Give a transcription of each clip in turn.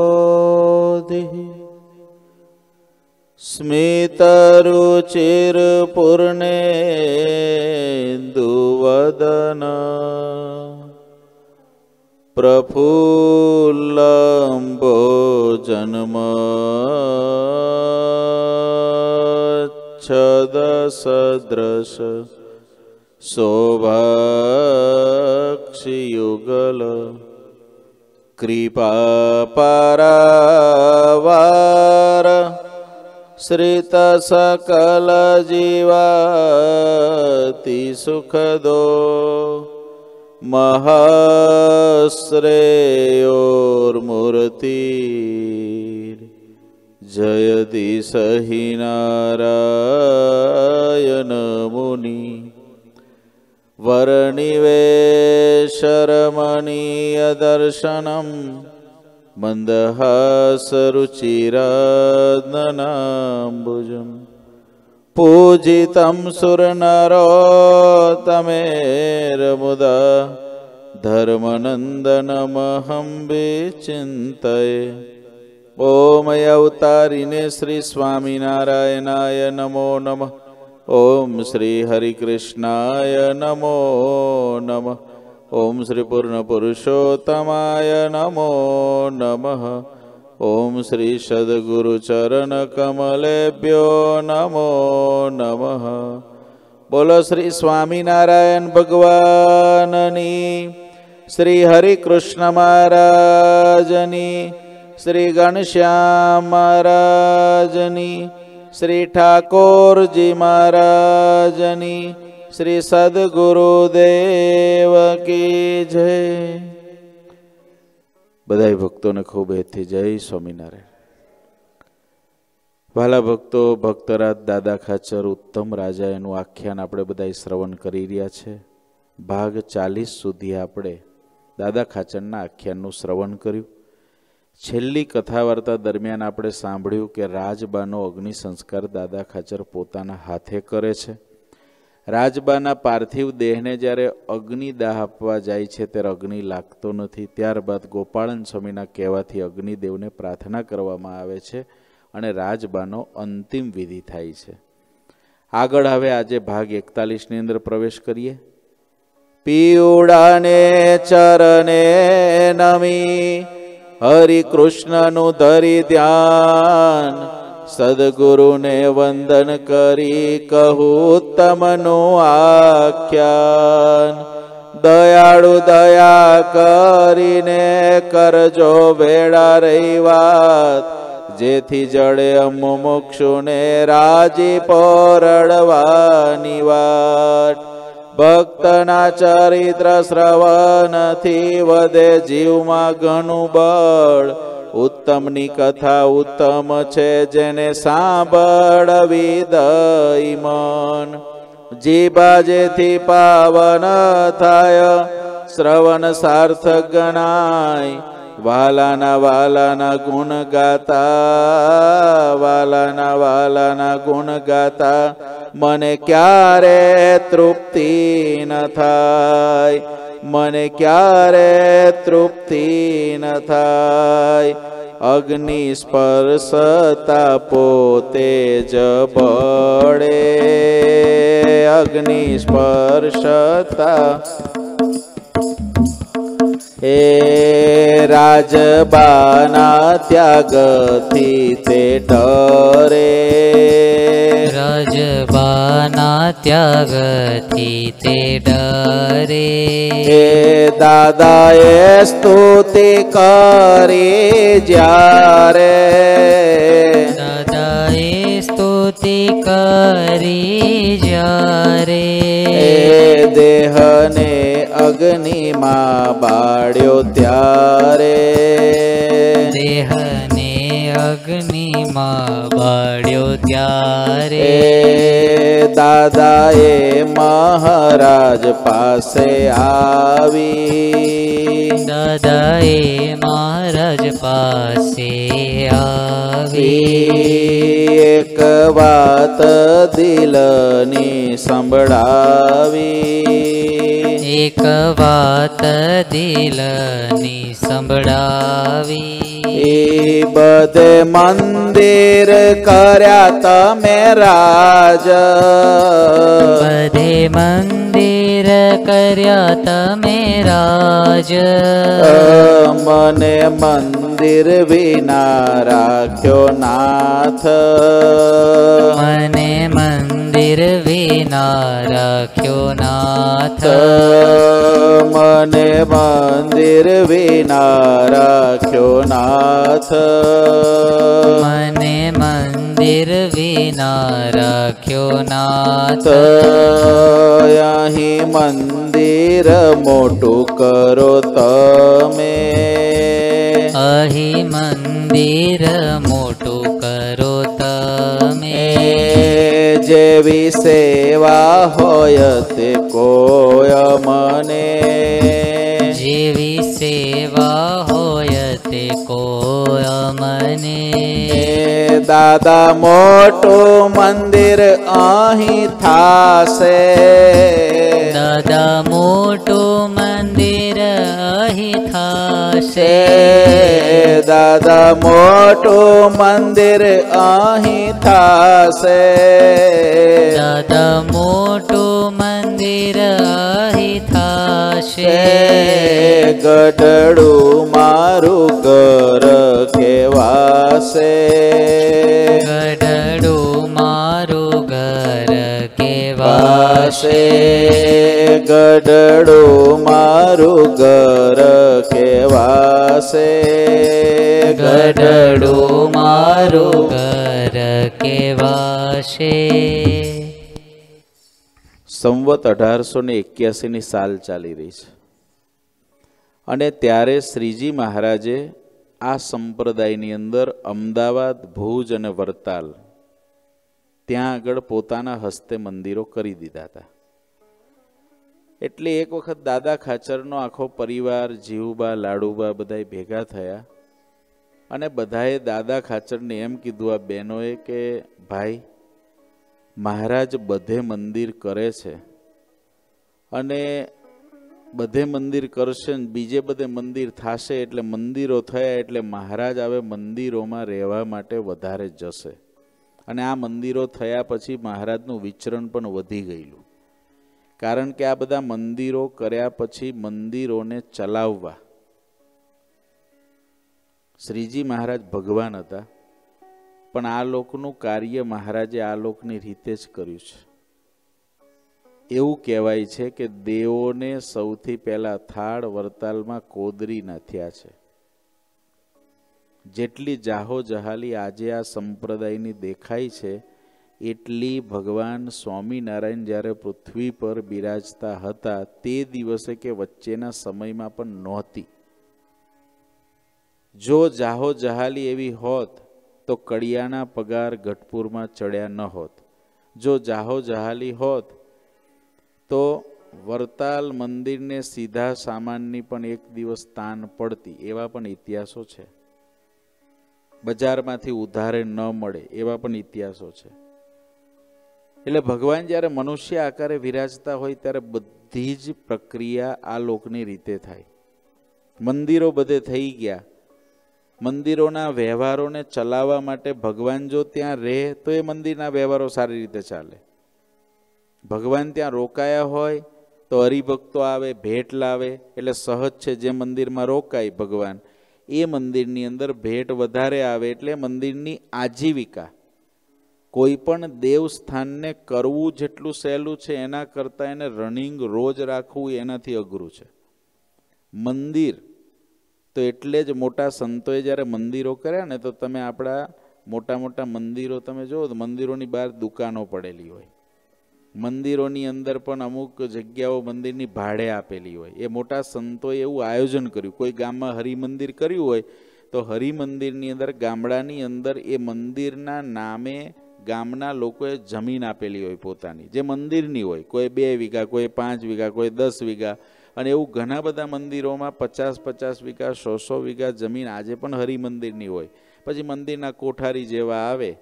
सदानन्दम्बोधिः स्मितरुचिरपूर्णेन्दुवदन प्रफुल्लम्बो जन्म छदसदृश शोभक्षयुगल कृपा परवार श्रितसकल जीवा सुखदो। महश्रेयोर्मूर्ति। जयति सहि नारयनमुनि वरनिवेशरमणीयदर्शनं मन्दहासरुचिरादनाम्बुजम् पूजितं सुरनरोतमेर्मुदा धर्मनन्दनमहं विचिन्तये ॐ अवतारिणे श्रीस्वामिनारायणाय नमो नमः। નમઃ ઓમ શ્રી હરિકૃષ્ણાય નમો નમઃ ઓમ શ્રી પૂર્ણ પુરુષોત્તમાય નમો નમઃ ઓમ શ્રી સદગુરુ ચરણ કમલેભ્યો નમો નમઃ બોલો શ્રી સ્વામિનારાયણ ભગવાનની શ્રી હરિકૃષ્ણ મહારાજની શ્રી ઘનશ્યામ મહારાજની શ્રી ઠાકોરજી મહારાજની શ્રી સદગુરુદેવ કી જય. બધા ભક્તોને ખૂબ હેતથી જય સ્વામિનારાયણ. વાલા ભક્તો, ભક્તરાજ, દાદા ખાચર, ઉત્તમ રાજા એનું આખ્યાન આપણે બધા શ્રવણ કરી રહ્યા છે. ભાગ ચાલીસ સુધી આપણે દાદા ખાચરના આખ્યાનનું શ્રવણ કર્યું. છેલ્લી કથા વાર્તા દરમિયાન આપણે સાંભળ્યું કે રાજબાનો અગ્નિ સંસ્કાર દાદા ખાચર પોતાના હાથે કરે છે. રાજબાના પાર્થિવ દેહને જ્યારે અગ્નિદાહ આપવા જાય છે ત્યારે અગ્નિ લાગતો નથી. ત્યારબાદ ગોપાળન સ્વામીના કહેવાથી અગ્નિદેવને પ્રાર્થના કરવામાં આવે છે અને રાજબાનો અંતિમ વિધિ થાય છે. આગળ હવે આજે ભાગ એકતાલીસની અંદર પ્રવેશ કરીએ. પીવડાને ચરણે નમી હરિકૃષ્ણનું ધરી ધ્યાન, સદગુરુને વંદન કરી કહું તમનું આખ્યાન. દયાળુ દયા કરીને કરજો વેળા રહી વાત, જેથી જડે અમુમુક્ષુને રાજી પોરડવાની વાટ ભક્તના ચરિત્ર શ્રવણથી વધે જીવમાં ઘણું બળ. ઉત્તમની કથા ઉત્તમ છે જેને સાંભળવી દઈ મન. જીભા જેથી પાવન થાય, શ્રવણ સાર્થક ગણાય. વાલાના વાલાના ગુણ ગાતા, વાલાના વાલાના ગુણ ગાતા મને ક્યારે તૃપ્તિ ન થાય? મને ક્યારે તૃપ્તિ ન થાય? અગ્નિ સ્પર્શતા પોતે જ બળે. અગ્નિ સ્પર્શતા હે રાજબાના ત્યાગથી તે ડરે. રાજબાના ત્યાગથી તે ડરે. હે દાદાએ સ્તુતિ કરી જ્યારે. દાદાએ સ્તુતિ કરી અગ્નિમાં બાળ્યો ત્યારે દેહને અગ્નિમાં બાળ્યો ત્યારે એ દાદાએ મહારાજ પાસે આવી દાદાએ મહારાજ પાસે આવી એ એક વાત દિલની સંભળાવી એક વાત દિલની સંભળાવી એ બધે મંદિર કર્યા તમે રાજ બધે મંદિર કર્યા તમે રાજ મને મંદિર વિના રાખ્યો નાથ મને મંદિર વિના રાખ્યો નાથ મને મંદિર વિના રાખ્યો નાથ મને મંદિર વિના રાખ્યો નાથ અહીં મંદિર મોટું કરો તમે ी मिर मोटोमेवायत् को य मनेविवायते को मे ददा मोटो मन्दर अहं था मोटो मि અહીં થશે. દાદા મોટું મંદિર અહીં થશે. દાદા મોટું મંદિર અહીં થશે. ગઢડું મારું ઘર કેવાશે. વાસે ગઢડું મારું ઘર કેવાશે? ગઢડું મારું ઘર કેવાશે? સંવત અઢારસો ને એક્યાસીની સાલ ચાલી રહી છે. અને ત્યારે શ્રીજી મહારાજે આ સંપ્રદાયની અંદર અમદાવાદ ભુજ અને વરતાલ ત્યાં આગળ પોતાના હસ્તે મંદિરો કરી દીધા હતા. એટલે એક વખત દાદા ખાચરનો આખો પરિવાર જીવબા લાડુબા બધાય ભેગા થયા અને બધાએ દાદા ખાચરને એમ કીધું આ બહેનોએ કે, ભાઈ, મહારાજ બધે મંદિર કરે છે અને બધે મંદિર કરશે ને બીજે બધે મંદિર થશે એટલે મંદિરો થયા એટલે મહારાજ હવે મંદિરોમાં રહેવા માટે વધારે જશે. અને આ મંદિરો થયા પછી મહારાજનું વિચરણ પણ વધી ગયેલું. કારણ કે આ બધા મંદિરો કર્યા પછી મંદિરોને ચલાવવા. શ્રીજી મહારાજ ભગવાન હતા, પણ આ લોકનું કાર્ય મહારાજે આ લોકની રીતે જ કર્યું છે. એવું કહેવાય છે કે દેવોને સૌથી પહેલા થાળ વરતાલમાં કોદરી નાખ્યા છે. જેટલી જાહો જહાલી આજે આ સંપ્રદાયની દેખાય છે, એટલી ભગવાન સ્વામિનારાયણ જ્યારે પૃથ્વી પર બિરાજતા હતા, તે દિવસે કે વચ્ચેના સમયમાં પણ નહોતી. જો જાહો એવી હોત, તો કડિયાના પગાર ગઢપુરમાં ચડ્યા ન હોત. જો જાહો જહાલી હોત, તો વરતાલ મંદિરને સીધા સામાનની પણ એક દિવસ તાન પડતી, એવા પણ ઇતિહાસો છે. બજારમાંથી ઉધારે ન મળે એવા પણ ઇતિહાસો છે. એટલે ભગવાન જ્યારે મનુષ્ય આકારે વિરાજતા હોય ત્યારે બધી જ પ્રક્રિયા આ લોકની રીતે થાય. મંદિરો બધે થઈ ગયા. મંદિરોના વ્યવહારોને ચલાવવા માટે ભગવાન જો ત્યાં રહે તો એ મંદિરના વ્યવહારો સારી રીતે ચાલે. ભગવાન ત્યાં રોકાયા હોય તો હરિભક્તો આવે, ભેટ લાવે, એટલે સહજ છે જે મંદિરમાં રોકાય ભગવાન. એ મંદિરની અંદર ભેટ વધારે આવે એટલે મંદિરની આજીવિકા. કોઈ પણ દેવસ્થાનને કરવું જેટલું સહેલું છે, એના કરતાં એને રનિંગ રોજ રાખવું એનાથી અઘરું છે. મંદિર તો એટલે જ મોટા સંતોએ જ્યારે મંદિરો કર્યા ને, તો તમે આપણા મોટા મોટા મંદિરો તમે જુઓ તો મંદિરોની બહાર દુકાનો પડેલી હોય. મંદિરોની અંદર પણ અમુક જગ્યાઓ મંદિરની ભાડે આપેલી હોય. એ મોટા સંતોએ એવું આયોજન કર્યું. કોઈ ગામમાં હરિમંદિર કર્યું હોય, તો હરિમંદિરની અંદર, ગામડાની અંદર એ મંદિરના નામે ગામના લોકોએ જમીન આપેલી હોય પોતાની, જે મંદિરની હોય. કોઈ બે વીઘા, કોઈ પાંચ વીઘા, કોઈ દસ વીઘા, અને એવું ઘણા બધા મંદિરોમાં પચાસ પચાસ વીઘા, સો સો વીઘા જમીન આજે પણ હરિમંદિરની હોય. પછી મંદિરના કોઠારી જેવા આવે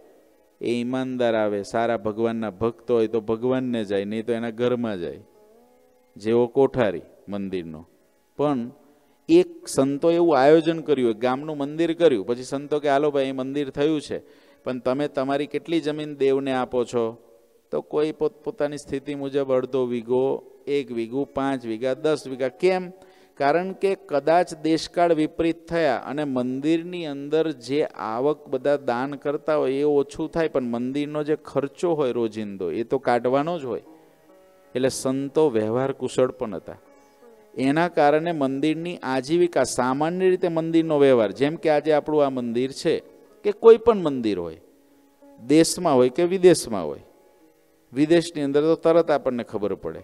એ ઈમાનદાર આવે, સારા ભગવાનના ભક્ત હોય તો ભગવાનને જાય, નહીં તો એના ઘરમાં જાય. જેવો કોઠારી મંદિરનો. પણ એક સંતો એવું આયોજન કર્યું ગામનું મંદિર કર્યું, પછી સંતો કે, હાલો ભાઈ, એ મંદિર થયું છે, પણ તમે તમારી કેટલી જમીન દેવને આપો છો? તો કોઈ પોતપોતાની સ્થિતિ મુજબ અડધો વીઘો, એક વીઘું, પાંચ વીઘા, દસ વીઘા, કેમ? કારણ કે કદાચ દેશકાળ વિપરીત થયા અને મંદિરની અંદર જે આવક બધા દાન કરતા હોય એ ઓછું થાય, પણ મંદિરનો જે ખર્ચો હોય રોજિંદો, એ તો કાઢવાનો જ હોય. એટલે સંતો વ્યવહાર કુશળ પણ હતા. એના કારણે મંદિરની આજીવિકા સામાન્ય રીતે મંદિરનો વ્યવહાર, જેમ કે આજે આપણું આ મંદિર છે, કે કોઈ પણ મંદિર હોય, દેશમાં હોય કે વિદેશમાં હોય, વિદેશની અંદર તો તરત આપણને ખબર પડે.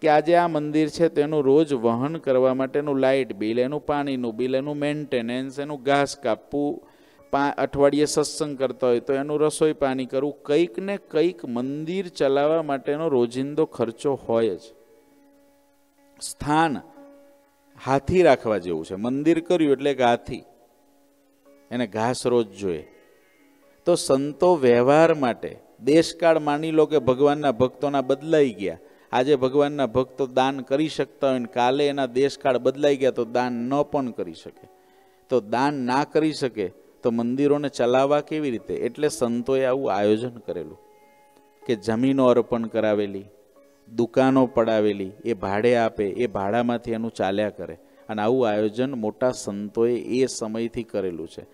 કે આજે આ મંદિર છે તેનું રોજ વહન કરવા માટેનું લાઇટ બિલ, એનું પાણીનું બિલ, એનું મેન્ટેનન્સ એનું ઘાસ કાપવું, પા અઠવાડિયે સત્સંગ કરતા હોય તો એનું રસોઈ પાણી કરવું, કંઈક ને કંઈક મંદિર ચલાવવા માટેનો રોજિંદો ખર્ચો હોય જ. સ્થાન હાથી રાખવા જેવું છે. મંદિર કર્યું એટલે કે હાથી. એને ઘાસ રોજ જોઈએ. તો સંતો વ્યવહાર માટે, દેશકાળ માની લો કે ભગવાનના ભક્તોના બદલાઈ ગયા આજે ભગવાનના ભક્તો દાન કરી શકતા હોય ને કાલે એના દેશકાળ બદલાઈ ગયા તો દાન ન પણ કરી શકે. તો દાન ના કરી શકે તો મંદિરોને ચલાવવા કેવી રીતે? એટલે સંતોએ આવું આયોજન કરેલું. કે જમીનો અર્પણ કરાવેલી, દુકાનો પડાવેલી, એ ભાડે આપે, એ ભાડામાંથી એનું ચાલ્યા કરે. અને આવું આયોજન મોટા સંતોએ એ સમયથી કરેલું છે.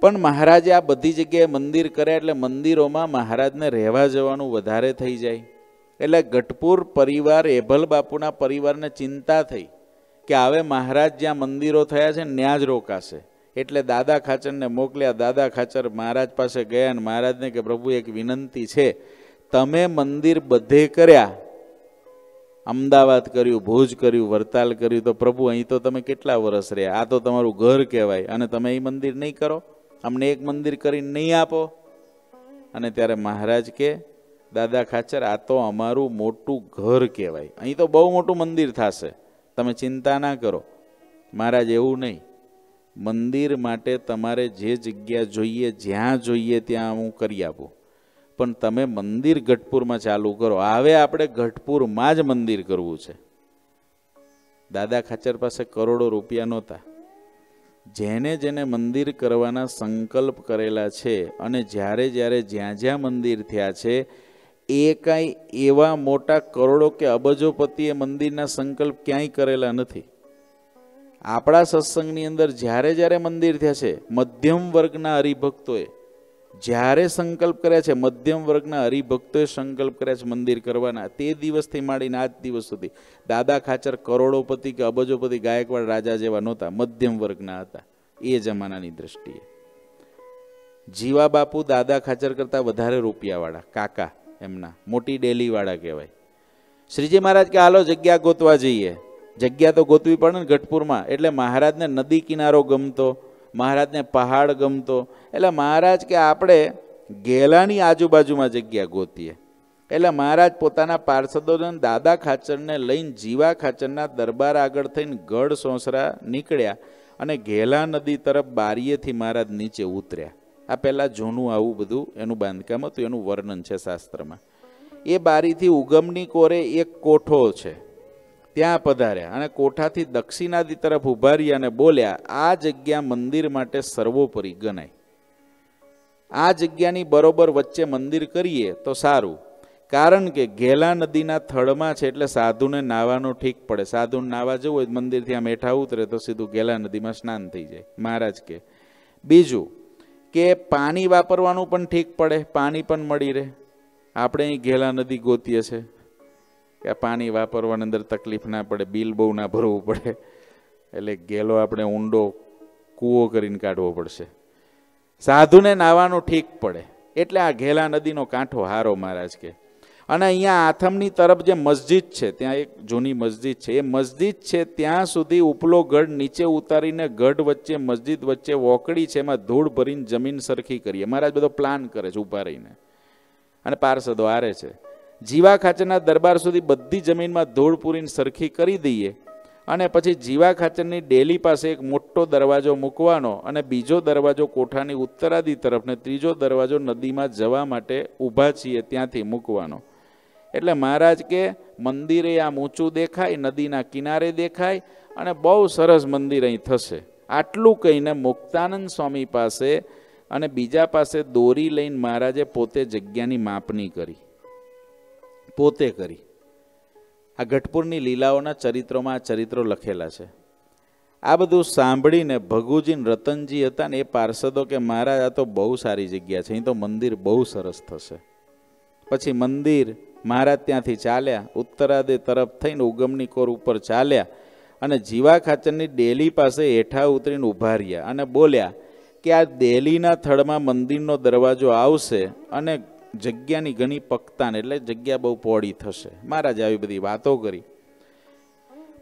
પણ મહારાજે આ બધી જગ્યાએ મંદિર કર્યા એટલે મંદિરોમાં મહારાજને રહેવા જવાનું વધારે થઈ જાય. એટલે ગઢપુર પરિવાર, એભલ બાપુના પરિવારને ચિંતા થઈ કે હવે મહારાજ જ્યાં મંદિરો થયા છે ત્યાં જ રોકાશે. એટલે દાદા ખાચરને મોકલ્યા, દાદા ખાચર, મહારાજ પાસે ગયા અને મહારાજને કે પ્રભુ એક વિનંતી છે, તમે મંદિર બધે કર્યા. અમદાવાદ કર્યું, ભુજ કર્યું વરતાલ કર્યું, તો પ્રભુ અહીં તો તમે કેટલા વર્ષ રહ્યા? આ તો તમારું ઘર કહેવાય. અને તમે એ મંદિર નહીં કરો? અમને એક મંદિર કરીને નહીં આપો? અને ત્યારે મહારાજ કે દાદા ખાચર, આ તો અમારું મોટું ઘર કહેવાય. અહીં તો બહુ મોટું મંદિર થશે. તમે ચિંતા ના કરો. મહારાજ, એવું નહીં. મંદિર માટે તમારે જે જગ્યા જોઈએ, જ્યાં જોઈએ ત્યાં હું કરી આપું. પણ તમે મંદિર ગઢપુરમાં ચાલુ કરો. હવે આપણે ગઢપુરમાં જ મંદિર કરવું છે. દાદા ખાચર પાસે કરોડો રૂપિયા નહોતા. જેને જેને મંદિર કરવાના સંકલ્પ કરેલા છે અને જ્યારે જ્યારે જ્યાં જ્યાં મંદિર થયા છે એ કાંઈ એવા મોટા કરોડો કે અબજોપતિએ મંદિરના સંકલ્પ ક્યાંય કરેલા નથી. આપણા સત્સંગની અંદર જ્યારે જ્યારે મંદિર થયા છે, મધ્યમ વર્ગના હરિભક્તોએ જ્યારે સંકલ્પ કર્યા છે, મધ્યમ વર્ગના હરિભક્તોએ સંકલ્પ કર્યા છે મંદિર કરવાના, તે દિવસથી માંડીને આજ દિવસ સુધી દાદા ખાચર કરોડોપતિ કે અબજોપતિ ગાયકવાડ રાજા જેવા નહોતા, મધ્યમ વર્ગના હતા, એ જમાનાની દ્રષ્ટિએ. જીવા બાપુ દાદા ખાચર કરતાં વધારે રૂપિયાવાળા, કાકા. એમના. મોટી ડેલીવાળા કહેવાય. શ્રીજી મહારાજ કે, હાલો, જગ્યા ગોતવા જઈએ. જગ્યા તો ગોતવી પડે ને ગઢપુરમાં. એટલે મહારાજને નદી કિનારો ગમતો, મહારાજને પહાડ ગમતો. એટલે મહારાજ કે, આપણે ગેલાની આજુબાજુમાં જગ્યા ગોતીએ. એટલે મહારાજ પોતાના પાર્ષદોને દાદા ખાચરને લઈને જીવા ખાચરના દરબાર આગળ થઈને ગઢ સોસરા નીકળ્યા અને ઘેલા નદી તરફ બારીએથી મહારાજ નીચે ઉતર્યા. આ પહેલાં જૂનું આવું બધું, એનું બાંધકામ હતું, એનું વર્ણન છે શાસ્ત્રમાં. એ બારીથી ઉગમની કોરે એક કોઠો છે, ત્યાં પધાર્યા અને કોઠાથી દક્ષિણાદી તરફ ઊભા રહ્યા અને બોલ્યા, આ જગ્યા મંદિર માટે સર્વોપરી ગણાય. આ જગ્યાની બરોબર વચ્ચે મંદિર કરીએ તો સારું. કારણ કે ઘેલા નદીના થળમાં છે એટલે સાધુને નાવાનો ઠીક પડે. સાધુને નાવા જવું હોય મંદિરથી આમ હેઠા ઉતરે તો સીધું ઘેલા નદીમાં સ્નાન થઈ જાય. મહારાજ કે, બીજું કે પાણી વાપરવાનું પણ ઠીક પડે, પાણી પણ મળી રહે. આપણે અહીં ઘેલા નદી ગોતીએ છે કે પાણી વાપરવાની અંદર તકલીફ ના પડે, બિલ બહુ ના ભરવું પડે. એટલે ઘેલો આપણે ઊંડો કૂવો કરીને કાઢવો પડશે. સાધુને નાવાનું ઠીક પડે. એટલે આ ઘેલા નદીનો કાંઠો હારો મહારાજ કે. અને અહીંયા આથમની તરફ જે મસ્જિદ છે, ત્યાં એક જૂની મસ્જિદ છે. એ મસ્જિદ છે, ત્યાં સુધી ઉપલો ગઢ નીચે ઉતારીને ગઢ વચ્ચે, મસ્જિદ વચ્ચે વોકડી છે, એમાં ધૂળ ભરીને જમીન સરખી કરીએ. મહારાજ બધો પ્લાન કરે છે, ઊભા રહીને. અને પાર્ષદો આરે છે. જીવા ખાચરના દરબાર સુધી બધી જમીનમાં ધૂળ પૂરીને સરખી કરી દઈએ અને પછી જીવા ખાચરની ડેલી પાસે એક મોટો દરવાજો મૂકવાનો અને બીજો દરવાજો કોઠાની ઉત્તરાદી તરફ ને ત્રીજો દરવાજો નદીમાં જવા માટે ઊભા છીએ ત્યાંથી મૂકવાનો. એટલે મહારાજ કે, મંદિરે આમ ઊંચું દેખાય, નદીના કિનારે દેખાય અને બહુ સરસ મંદિર અહીં થશે. આટલું કહીને મુક્તાનંદ સ્વામી પાસે અને બીજા પાસે દોરી લઈને મહારાજે પોતે જગ્યાની માપણી કરી. પોતે કરી. આ ગઢપુરની લીલાઓના ચરિત્રોમાં આ ચરિત્રો લખેલા છે. આ બધું સાંભળીને ભગુજીન રતનજી હતા ને એ પાર્ષદો કે, મહારાજ, આ તો બહુ સારી જગ્યા છે, અહીં તો મંદિર બહુ સરસ થશે. પછી મંદિર મહારાજ ત્યાંથી ચાલ્યા, ઉત્તરાદે તરફ થઈને ઉગમની કોર ઉપર ચાલ્યા અને જીવા ખાચરની ડેલી પાસે હેઠા ઉતરીને ઊભા રહ્યા અને બોલ્યા કે આ ડેલીના થડમાં મંદિરનો દરવાજો આવશે અને જગ્યાની ઘણી પકતાન, એટલે જગ્યા બહુ પહોળી થશે. મહારાજે આવી બધી વાતો કરી.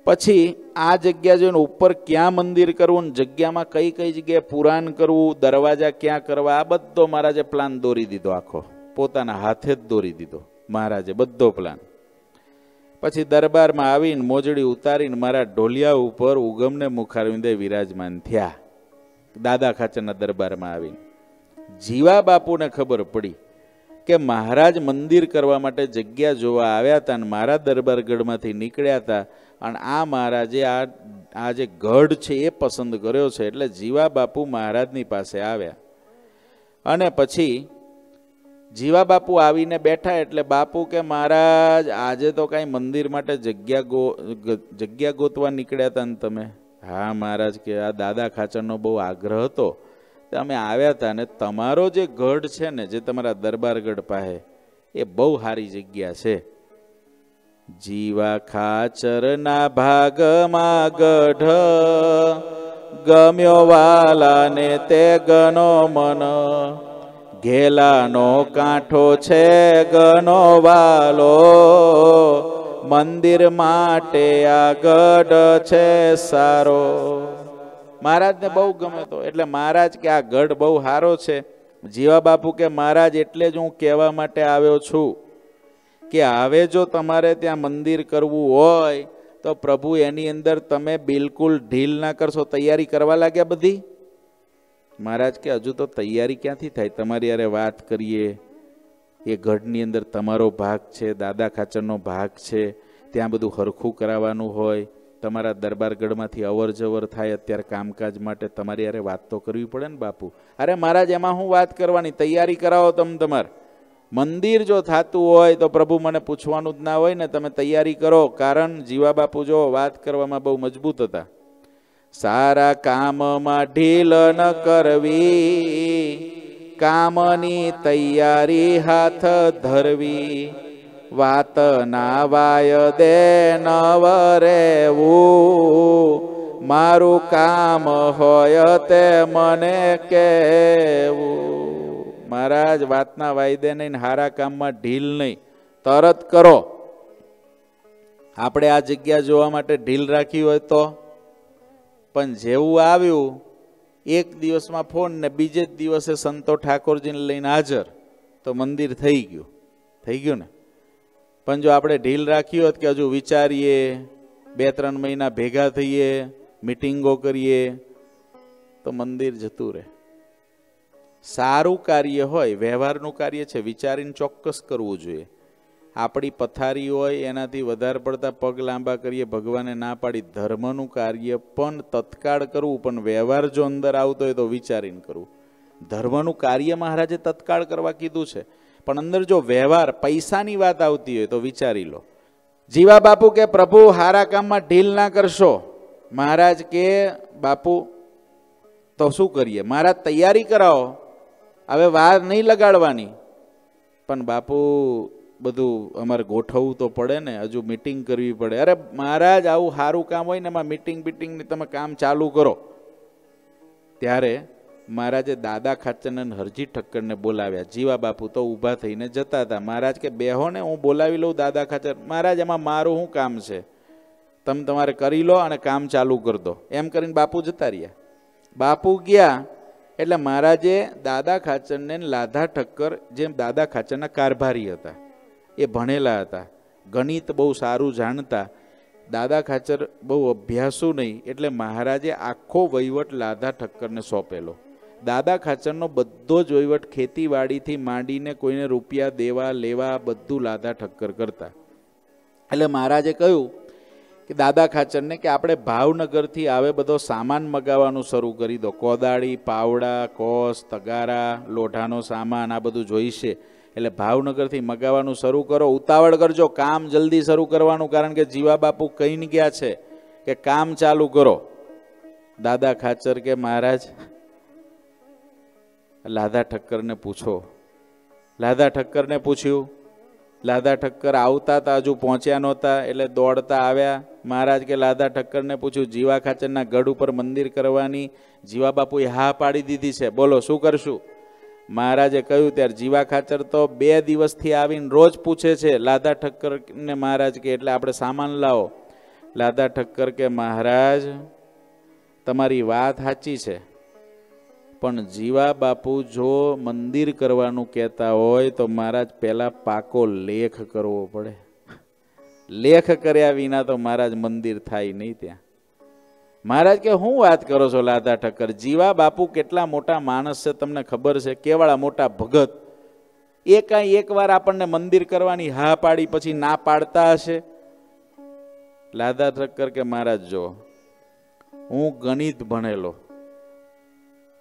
પછી આ જગ્યા જોઈને ઉપર ક્યાં મંદિર કરવું ને જગ્યામાં કઈ કઈ જગ્યાએ પુરાણ કરવું, દરવાજા ક્યાં કરવા, આ બધો મહારાજે પ્લાન દોરી દીધો આખો. પોતાના હાથે જ દોરી દીધો. મહારાજે, બધો પ્લાન પછી દરબારમાં આવીને મોજડી ઉતારીને મારા ઢોલિયા ઉપર ઉગમને મુખારવિંદે વિરાજમાન થયા. દાદા ખાચરના દરબારમાં આવીને. જીવા બાપુને ખબર પડી કે મહારાજ મંદિર કરવા માટે જગ્યા જોવા આવ્યા હતા અને મારા દરબારગઢમાંથી નીકળ્યા હતા અને આ મહારાજે આ આ જે ગઢ છે એ પસંદ કર્યો છે એટલે જીવા બાપુ મહારાજની પાસે આવ્યા. અને પછી જીવા બાપુ આવીને બેઠા એટલે બાપુ કે, મહારાજ, આજે તો કાંઈ મંદિર માટે જગ્યા ગો, જગ્યા ગોતવા નીકળ્યા હતા ને તમે. હા, મહારાજ, કે આ દાદા ખાચરનો બહુ આગ્રહ હતો. તે અમે આવ્યા હતા ને તમારો જે ગઢ છે ને, જે તમારા દરબારગઢ પાસે, એ બહુ સારી જગ્યા છે. જીવા ખાચરના ભાગમાં ગઢ, ગમ્યો વાલાને તે ગનો મન. ઘેલાનો કાંઠો છે ગનો વાલો. મંદિર માટે આ ગઢ છે સારો. મહારાજને બહુ ગમે તો. એટલે મહારાજ કે આ ગઢ બહુ સારો છે. જીવા બાપુ કે મહારાજ એટલે જ હું કહેવા માટે આવ્યો છું કે હવે જો તમારે ત્યાં મંદિર કરવું હોય, તો પ્રભુ એની અંદર તમે બિલકુલ ઢીલ ના કરશો. તૈયારી કરવા લાગ્યા બધી? મહારાજ કે, હજુ તો તૈયારી ક્યાંથી થાય? તમારી યારે વાત કરીએ. એ ગઢની અંદર તમારો ભાગ છે, દાદા ખાચરનો ભાગ છે. ત્યાં બધું હરખું કરાવવાનું હોય. તમારા દરબારગઢમાંથી અવર જવર થાય અત્યારે કામકાજ માટે. તમારી યારે વાત તો કરવી પડે ને, બાપુ. અરે મહારાજ, એમાં હું વાત કરવાની? તૈયારી કરાવો તમે તમારે. મંદિર જો થતું હોય તો પ્રભુ મને પૂછવાનું જ ના હોય ને, તમે તૈયારી કરો. કારણ જીવા બાપુ જો વાત કરવામાં બહુ મજબૂત હતા. સારા કામમાં ઢીલ ન કરવી. કામની તૈયારી હાથ ધરવી. વાત ના વાય દે નવરેવું મારું કામ હોય તે મને કેવું મહારાજ, વાતના વાયદે નહીં હારા કામમાં ઢીલ નહીં. તરત કરો. આપણે આ જગ્યા જોવા માટે ઢીલ રાખી હોય તો? પણ જેવું આવ્યું, એક દિવસમાં ફોન ને બીજે જ દિવસે સંતો ઠાકોરજીને લઈને હાજર, તો મંદિર થઈ ગયું થઈ ગયું ને? પણ જો આપણે ઢીલ રાખી હોત કે હજુ વિચારીએ બે ત્રણ મહિના ભેગા થઈએ, મિટિંગો કરીએ, તો મંદિર જતું રહે. સારું કાર્ય હોય, વ્યવહારનું કાર્ય છે, વિચારીને ચોક્કસ કરવું જોઈએ. આપણી પથારી હોય, એનાથી વધારે પડતા પગ લાંબા કરીએ, ભગવાને ના પાડી ધર્મનું કાર્ય પણ તત્કાળ કરવું, પણ વ્યવહાર જો અંદર આવતો હોય તો વિચારીને કરવું. ધર્મનું કાર્ય મહારાજે તત્કાળ કરવા કીધું છે. પણ અંદર જો વ્યવહાર, પૈસાની વાત આવતી હોય તો વિચારી લો. જીવા બાપુ કે, પ્રભુ, હારા કામમાં ઢીલ ના કરશો. મહારાજ કે, બાપુ, તો શું કરીએ? મહારાજ તૈયારી કરાવો. હવે વાર નહીં લગાડવાની. પણ બાપુ બધું અમારે ગોઠવવું તો પડે ને, હજુ મિટિંગ કરવી પડે. અરે મહારાજ, આવું સારું કામ હોય ને, એમાં મિટિંગ બિટિંગની તમે કામ ચાલુ કરો. ત્યારે મહારાજે દાદા ખાચરને હરજી ઠક્કરને બોલાવ્યા. જીવા બાપુ તો ઊભા થઈને જતા હતા. મહારાજ કે, બેહો ને, હું બોલાવી લઉં દાદા ખાચર. મહારાજ, એમાં મારું શું કામ છે? તમે તમારે કરી લો અને કામ ચાલુ કરી દો. એમ કરીને બાપુ જતા રહ્યા. બાપુ ગયા એટલે મહારાજે દાદા ખાચરને લાધા ઠક્કર, જેમ દાદા ખાચરના કારભારી હતા. એ ભણેલા હતા. ગણિત બહુ સારું જાણતા. દાદા ખાચર બહુ અભ્યાસુ નહીં એટલે મહારાજે આખો વહીવટ લાધા ઠક્કરને સોંપેલો. દાદા ખાચરનો બધો જ વહીવટ ખેતીવાડીથી માંડીને કોઈને રૂપિયા દેવા, લેવા બધું લાધા ઠક્કર કરતા. એટલે મહારાજે કહ્યું કે દાદા ખાચરને કે આપણે ભાવનગરથી આવે બધો સામાન મગાવવાનું શરૂ કરી દો. કોદાળી, પાવડા, કોસ, તગારા, લોઢાનો સામાન આ બધું જોઈશે. એટલે ભાવનગરથી મગાવવાનું શરૂ કરો. ઉતાવળ કરજો, કામ જલ્દી શરૂ કરવાનું, કારણ કે જીવા બાપુ કહીને ગયા છે કે કામ ચાલુ કરો. દાદા ખાચર કે મહારાજ લાધા ઠક્કરને પૂછો. લાધા ઠક્કરને પૂછ્યું. લાધા ઠક્કર આવતા હતા હજુ પહોંચ્યા નહોતા, એટલે દોડતા આવ્યા. મહારાજ કે લાધા ઠક્કરને પૂછ્યું, જીવા ખાચરના ગઢ ઉપર મંદિર કરવાની જીવા બાપુએ હા પાડી દીધી છે. બોલો, શું કરશું? મહારાજે કહ્યું, ત્યારે જીવા ખાચર તો બે દિવસથી આવીને રોજ પૂછે છે લાધા ઠક્કરને મહારાજ કે, એટલે આપણે સામાન લાવો. લાદા ઠક્કર કે, મહારાજ, તમારી વાત સાચી છે, પણ જીવા બાપુ જો મંદિર કરવાનું કહેતા હોય, તો મહારાજ પહેલાં પાકો લેખ કરવો પડે. લેખ કર્યા વિના તો મહારાજ મંદિર થાય નહીં ત્યાં. મહારાજ કે, હું વાત કરો છો લાધા ઠક્કર? જીવા બાપુ કેટલા મોટા માણસ છે તમને ખબર છે? કેવાળા મોટા ભગત. એ કાંઈ એકવાર આપણને મંદિર કરવાની હા પાડી, પછી ના પાડતા હશે? લાધા ઠક્કર કે, મહારાજ, જો, હું ગણિત ભણેલો.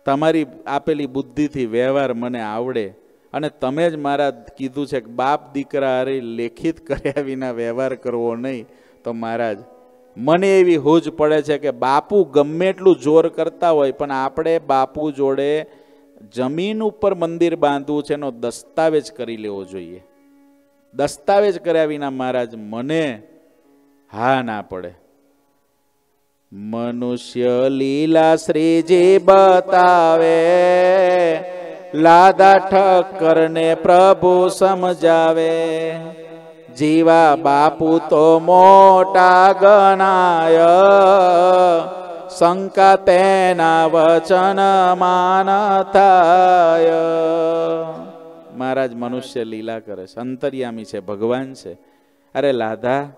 તમારી આપેલી બુદ્ધિથી વ્યવહાર મને આવડે. અને તમે જ મારા કીધું છે કે, બાપ દીકરા અરે લેખિત કર્યા વિના વ્યવહાર કરવો નહીં. તો મહારાજ મને એવી હોજ પડે છે કે બાપુ ગમે એટલું જોર કરતા હોય, પણ આપણે બાપુ જોડે જમીન ઉપર મંદિર બાંધવું છે એનો દસ્તાવેજ કરી લેવો જોઈએ. દસ્તાવેજ કર્યા વિના મહારાજ, મને હા ના પડે. મનુષ્ય લીલા શ્રીજી બતાવે, લાદા ઠક્કરને પ્રભુ સમજાવે. જીવા બાપુ તો મોટા ગણાય. શંકા તેના વચન માન થાય. મહારાજ મનુષ્ય લીલા કરે છે, અંતર્યામી છે, ભગવાન છે. અરે લાધા,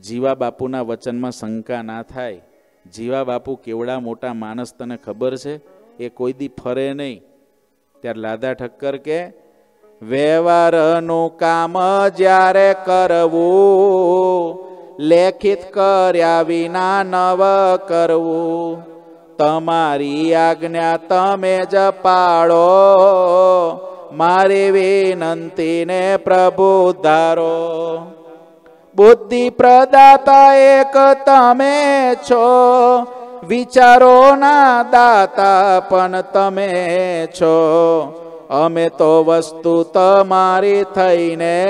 જીવા બાપુના વચનમાં શંકા ના થાય. જીવા બાપુ કેવડા મોટા માણસ તને ખબર છે? એ કોઈ દી ફરે નહીં. ત્યારે લાદા ઠક્કર કે વ્યવહારનું કામ જ્યારે કરવું, લેખિત કર્યા વિના નવ કરવું. તમારી આજ્ઞા તમે જ પાડો મારી વિનંતીને પ્રભુ ધારો. બુદ્ધિ પ્રદાતા એક તમે છો. વિચારોના દાતા પણ તમે છો. અમે તો વસ્તુ તમારી થઈને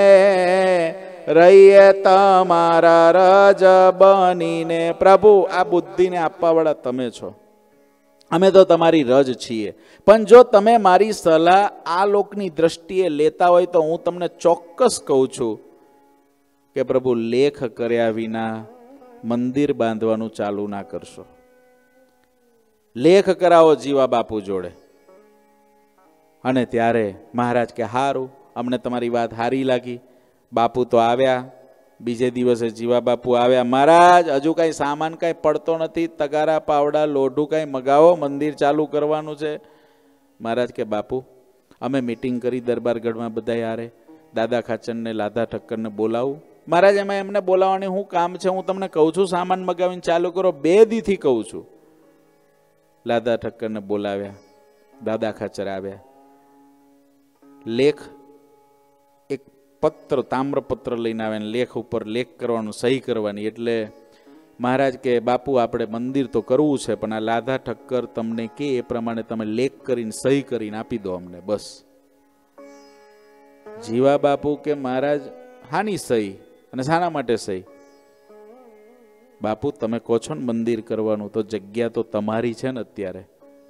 રહીએ, તમારા રજ બનીને. પ્રભુ, આ બુદ્ધિને આપવાવાળા તમે છો. અમે તો તમારી રજ છીએ. પણ જો તમે મારી સલાહ આ લોકની દ્રષ્ટિએ લેતા હોય તો હું તમને ચોક્કસ કહું છું કે પ્રભુ, લેખ કર્યા વિના મંદિર બાંધવાનું ચાલુ ના કરશો. લેખ કરાવો જીવા બાપુ જોડે. અને ત્યારે મહારાજ કે, હારું, અમને તમારી વાત હારી લાગી. બાપુ તો આવ્યા. બીજે દિવસે જીવા બાપુ આવ્યા. મહારાજ, હજુ કાંઈ સામાન કાંઈ પડતો નથી. તગારા, પાવડા, લોઢું કાંઈ મગાવો. મંદિર ચાલુ કરવાનું છે. મહારાજ કે, બાપુ, અમે મિટિંગ કરી દરબારગઢમાં બધા યારે દાદા ખાચરને, લાધા ઠક્કરને બોલાવું. મહારાજ, એમાં એમને બોલાવવાની શું કામ છે? હું તમને કહું છું, સામાન મગાવીને ચાલુ કરો. બે દીથી કહું છું. લાદા ઠક્કરને બોલાવ્યા. દાદા ખાચર આવ્યા. લેખ, એક પત્ર, તામ્રપત્ર લઈને આવે લેખ ઉપર લેખ કરવાનું, સહી કરવાની. એટલે મહારાજ કે, બાપુ, આપણે મંદિર તો કરવું છે, પણ આ લાધા ઠક્કર તમને કે એ પ્રમાણે તમે લેખ કરીને, સહી કરીને આપી દો અમને, બસ. જીવા બાપુ કે, મહારાજ, હાની સહી અને શાના માટે સહી? બાપુ, તમે કહો છો ને મંદિર કરવાનું, તો જગ્યા તો તમારી છે ને અત્યારે.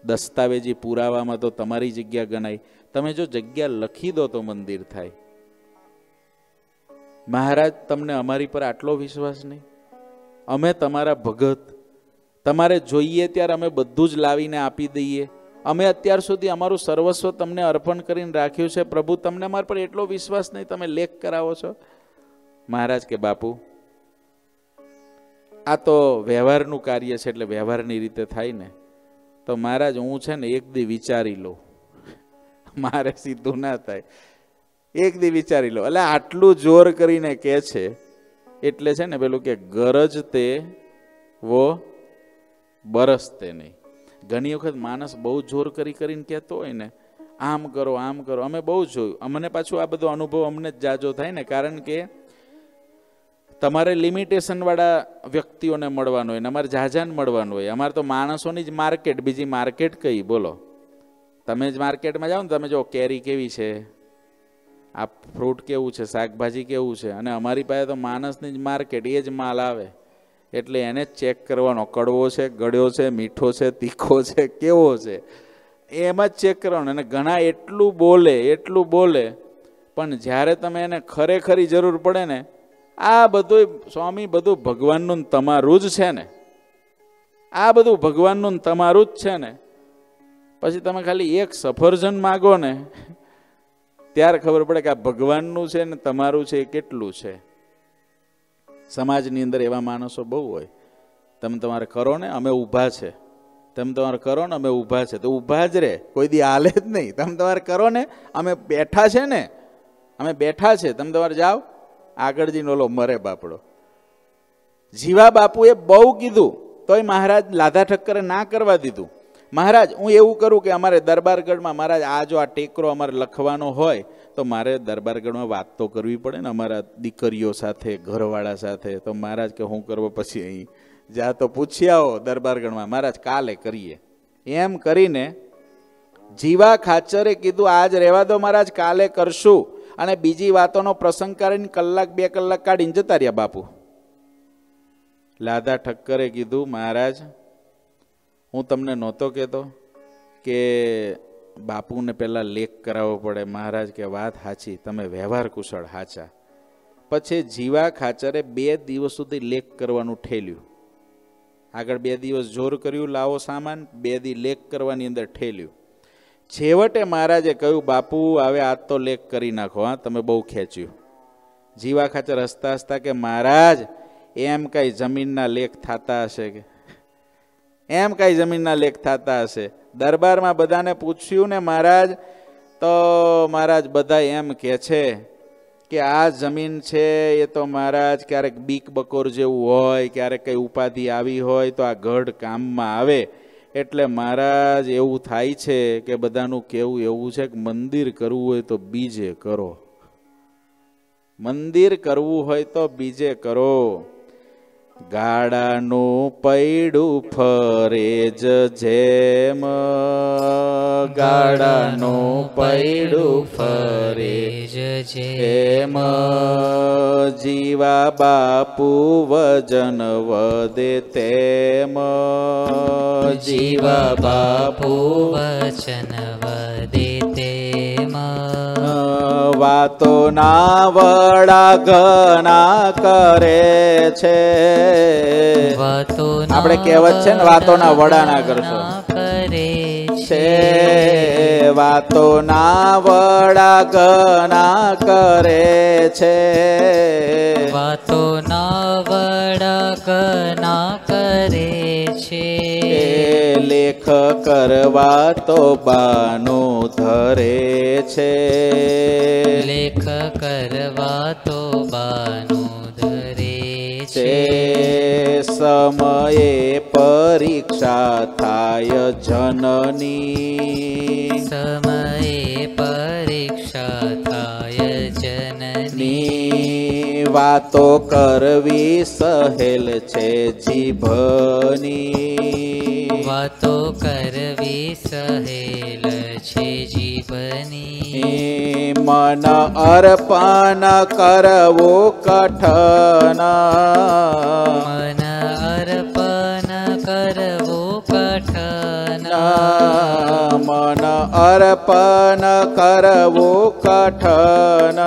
દસ્તાવેજી પુરાવામાં તો તમારી જગ્યા ગણાય. તમે જો જગ્યા લખી દો તો મંદિર થાય. મહારાજ, તમને અમારી પર આટલો વિશ્વાસ નહીં. અમે તમારા ભગત. તમારે જોઈએ ત્યારે અમે બધું જ લાવીને આપી દઈએ. અમે અત્યાર સુધી અમારું સર્વસ્વ તમને અર્પણ કરીને રાખ્યું છે. પ્રભુ, તમને અમારા પર એટલો વિશ્વાસ નહીં તમે લેખ કરાવો છો? મહારાજ કે, બાપુ, આ તો વ્યવહારનું કાર્ય છે એટલે વ્યવહારની રીતે થાય ને. તો મહારાજ, હું છે ને એક દી વિચારી લઉં. મારે સીધું ના થાય. એક દી વિચારી લો. એટલે આટલું જોર કરીને કે છે, એટલે છે ને પેલું કે ગરજ તે વો બરસતે નહીં. ઘણી વખત માણસ બહુ જોર કરી કરીને કહેતો હોય ને, આમ કરો આમ કરો. અમે બહુ જોયું. અમને પાછું આ બધો અનુભવ અમને જ જાજો થાય ને, કારણ કે તમારે લિમિટેશનવાળા વ્યક્તિઓને મળવાનું હોય ને, અમારે જાજાને મળવાનું હોય. અમારે તો માણસોની જ માર્કેટ બીજી માર્કેટ કઈ? બોલો. તમે જ માર્કેટમાં જાઓ ને તમે જો કેરી કેવી છે? આ ફ્રૂટ કેવું છે? શાકભાજી કેવું છે? અને અમારી પાસે તો માણસની જ માર્કેટ, એ જ માલ આવે. એટલે એને ચેક કરવાનો. કડવો છે, ગળ્યો છે, મીઠો છે, તીખો છે, કેવો છે? એમાં જ ચેક કરવાનું. અને ઘણા એટલું બોલે એટલું બોલે, પણ જ્યારે તમે એને ખરેખરી જરૂર પડે ને, આ બધું સ્વામી, બધું ભગવાનનું તમારું જ છે ને. આ બધું ભગવાનનું તમારું જ છે ને. પછી તમે ખાલી એક સફરજન માગો ને, ત્યારે ખબર પડે કે આ ભગવાનનું છે ને તમારું છે એ કેટલું છે. સમાજની અંદર એવા માણસો બહુ હોય, તમે તમારે કરો ને, અમે ઊભા છે. તમે તમારે કરો ને, અમે ઊભા છે. તો ઊભા જ રહે કોઈ દી હાલે જ નહીં. તમે તમારે કરો ને, અમે બેઠા છે ને, અમે બેઠા છે. તમે તમારે જાઓ. આગળ જઈને ઓલો, મરે બાપડો. જીવા બાપુએ બહુ કીધું, તોય મહારાજ લાધા ઠક્કરે ના કરવા દીધું. મહારાજ, હું એવું કરું કે અમારે દરબારગઢમાં મહારાજ, આ જો આ ટેકરો અમારે લખવાનો હોય, તો મારે દરબારગઢમાં વાત તો કરવી પડે ને અમારા દીકરીઓ સાથે, ઘરવાળા સાથે. તો મહારાજ કે, હું કરવો પછી અહીં? જા તો પૂછી આવો દરબારગઢમાં. મહારાજ, કાલે કરીએ. એમ કરીને જીવા ખાચરે કીધું, આજ રહેવા દો મહારાજ, કાલે કરશું. અને બીજી વાતોનો પ્રસંગ કરીને કલાક, બે કલાક કાઢીને જતા રહ્યા બાપુ. લાદા ઠક્કરે કીધું, મહારાજ હું તમને નહોતો કહેતો કે બાપુને પહેલાં લેખ કરાવવો પડે. મહારાજ કે, વાત સાચી, તમે વ્યવહાર કુશળ, સાચા. પછી જીવા ખાચરે બે દિવસ સુધી લેખ કરવાનું ઠેલ્યું. આગળ બે દિવસ જોર કર્યું, લાવો સામાન, બે દી લેખ કરવાની અંદર ઠેલ્યું. છેવટે મહારાજે કહ્યું, બાપુ, હવે આ તો લેખ કરી નાખો, હા, તમે બહુ ખેંચ્યું. જીવા ખાચર હસતા હસતા કે, મહારાજ, એમ કાંઈ જમીનના લેખ થતા હશે કે? એમ કઈ જમીનના લેખ થતા હશે. દરબારમાં બધાને પૂછ્યું ને, મહારાજ, તો મહારાજ બધા એમ કે છે કે આ જમીન છે, એ તો મહારાજ ક્યારેક બીક બકોર જેવું હોય, ક્યારેક કઈ ઉપાધિ આવી હોય, તો આ ગઢ કામમાં આવે. એટલે મહારાજ, એવું થાય છે કે બધાનું કેવું એવું છે કે મંદિર કરવું હોય તો બીજે કરો. મંદિર કરવું હોય તો બીજે કરો. ગાડાનું પૈડું ફરે જ જેમ ગાડાનું પૈડું ફરે જ એમ જીવા બાપુ વજન વધે તેમ જીવા બાપુ વચન વદે તેમાં વાતો ના વડા ઘના કરે છે. આપણે કહેવત છે ને વાતોના વડા ના કરશો. કરે છે છે. વાતો ના વડા ઘના કરે છે. વાતો ના વડા ઘના કરે છે. લેખ કરવા તો બાનું ધરે છે. લેખ કરવા તો બાનું ધરે છે. સમયે પરીક્ષા થાય જનની. સમયે વાતો કરવી સહેલ છે જીભની વાતો કરવી સહેલ છે જીવની મન અર્પણ કરવું કઠન મન અર્પણ કરવું કઠન મન અર્પણ કરવું કઠન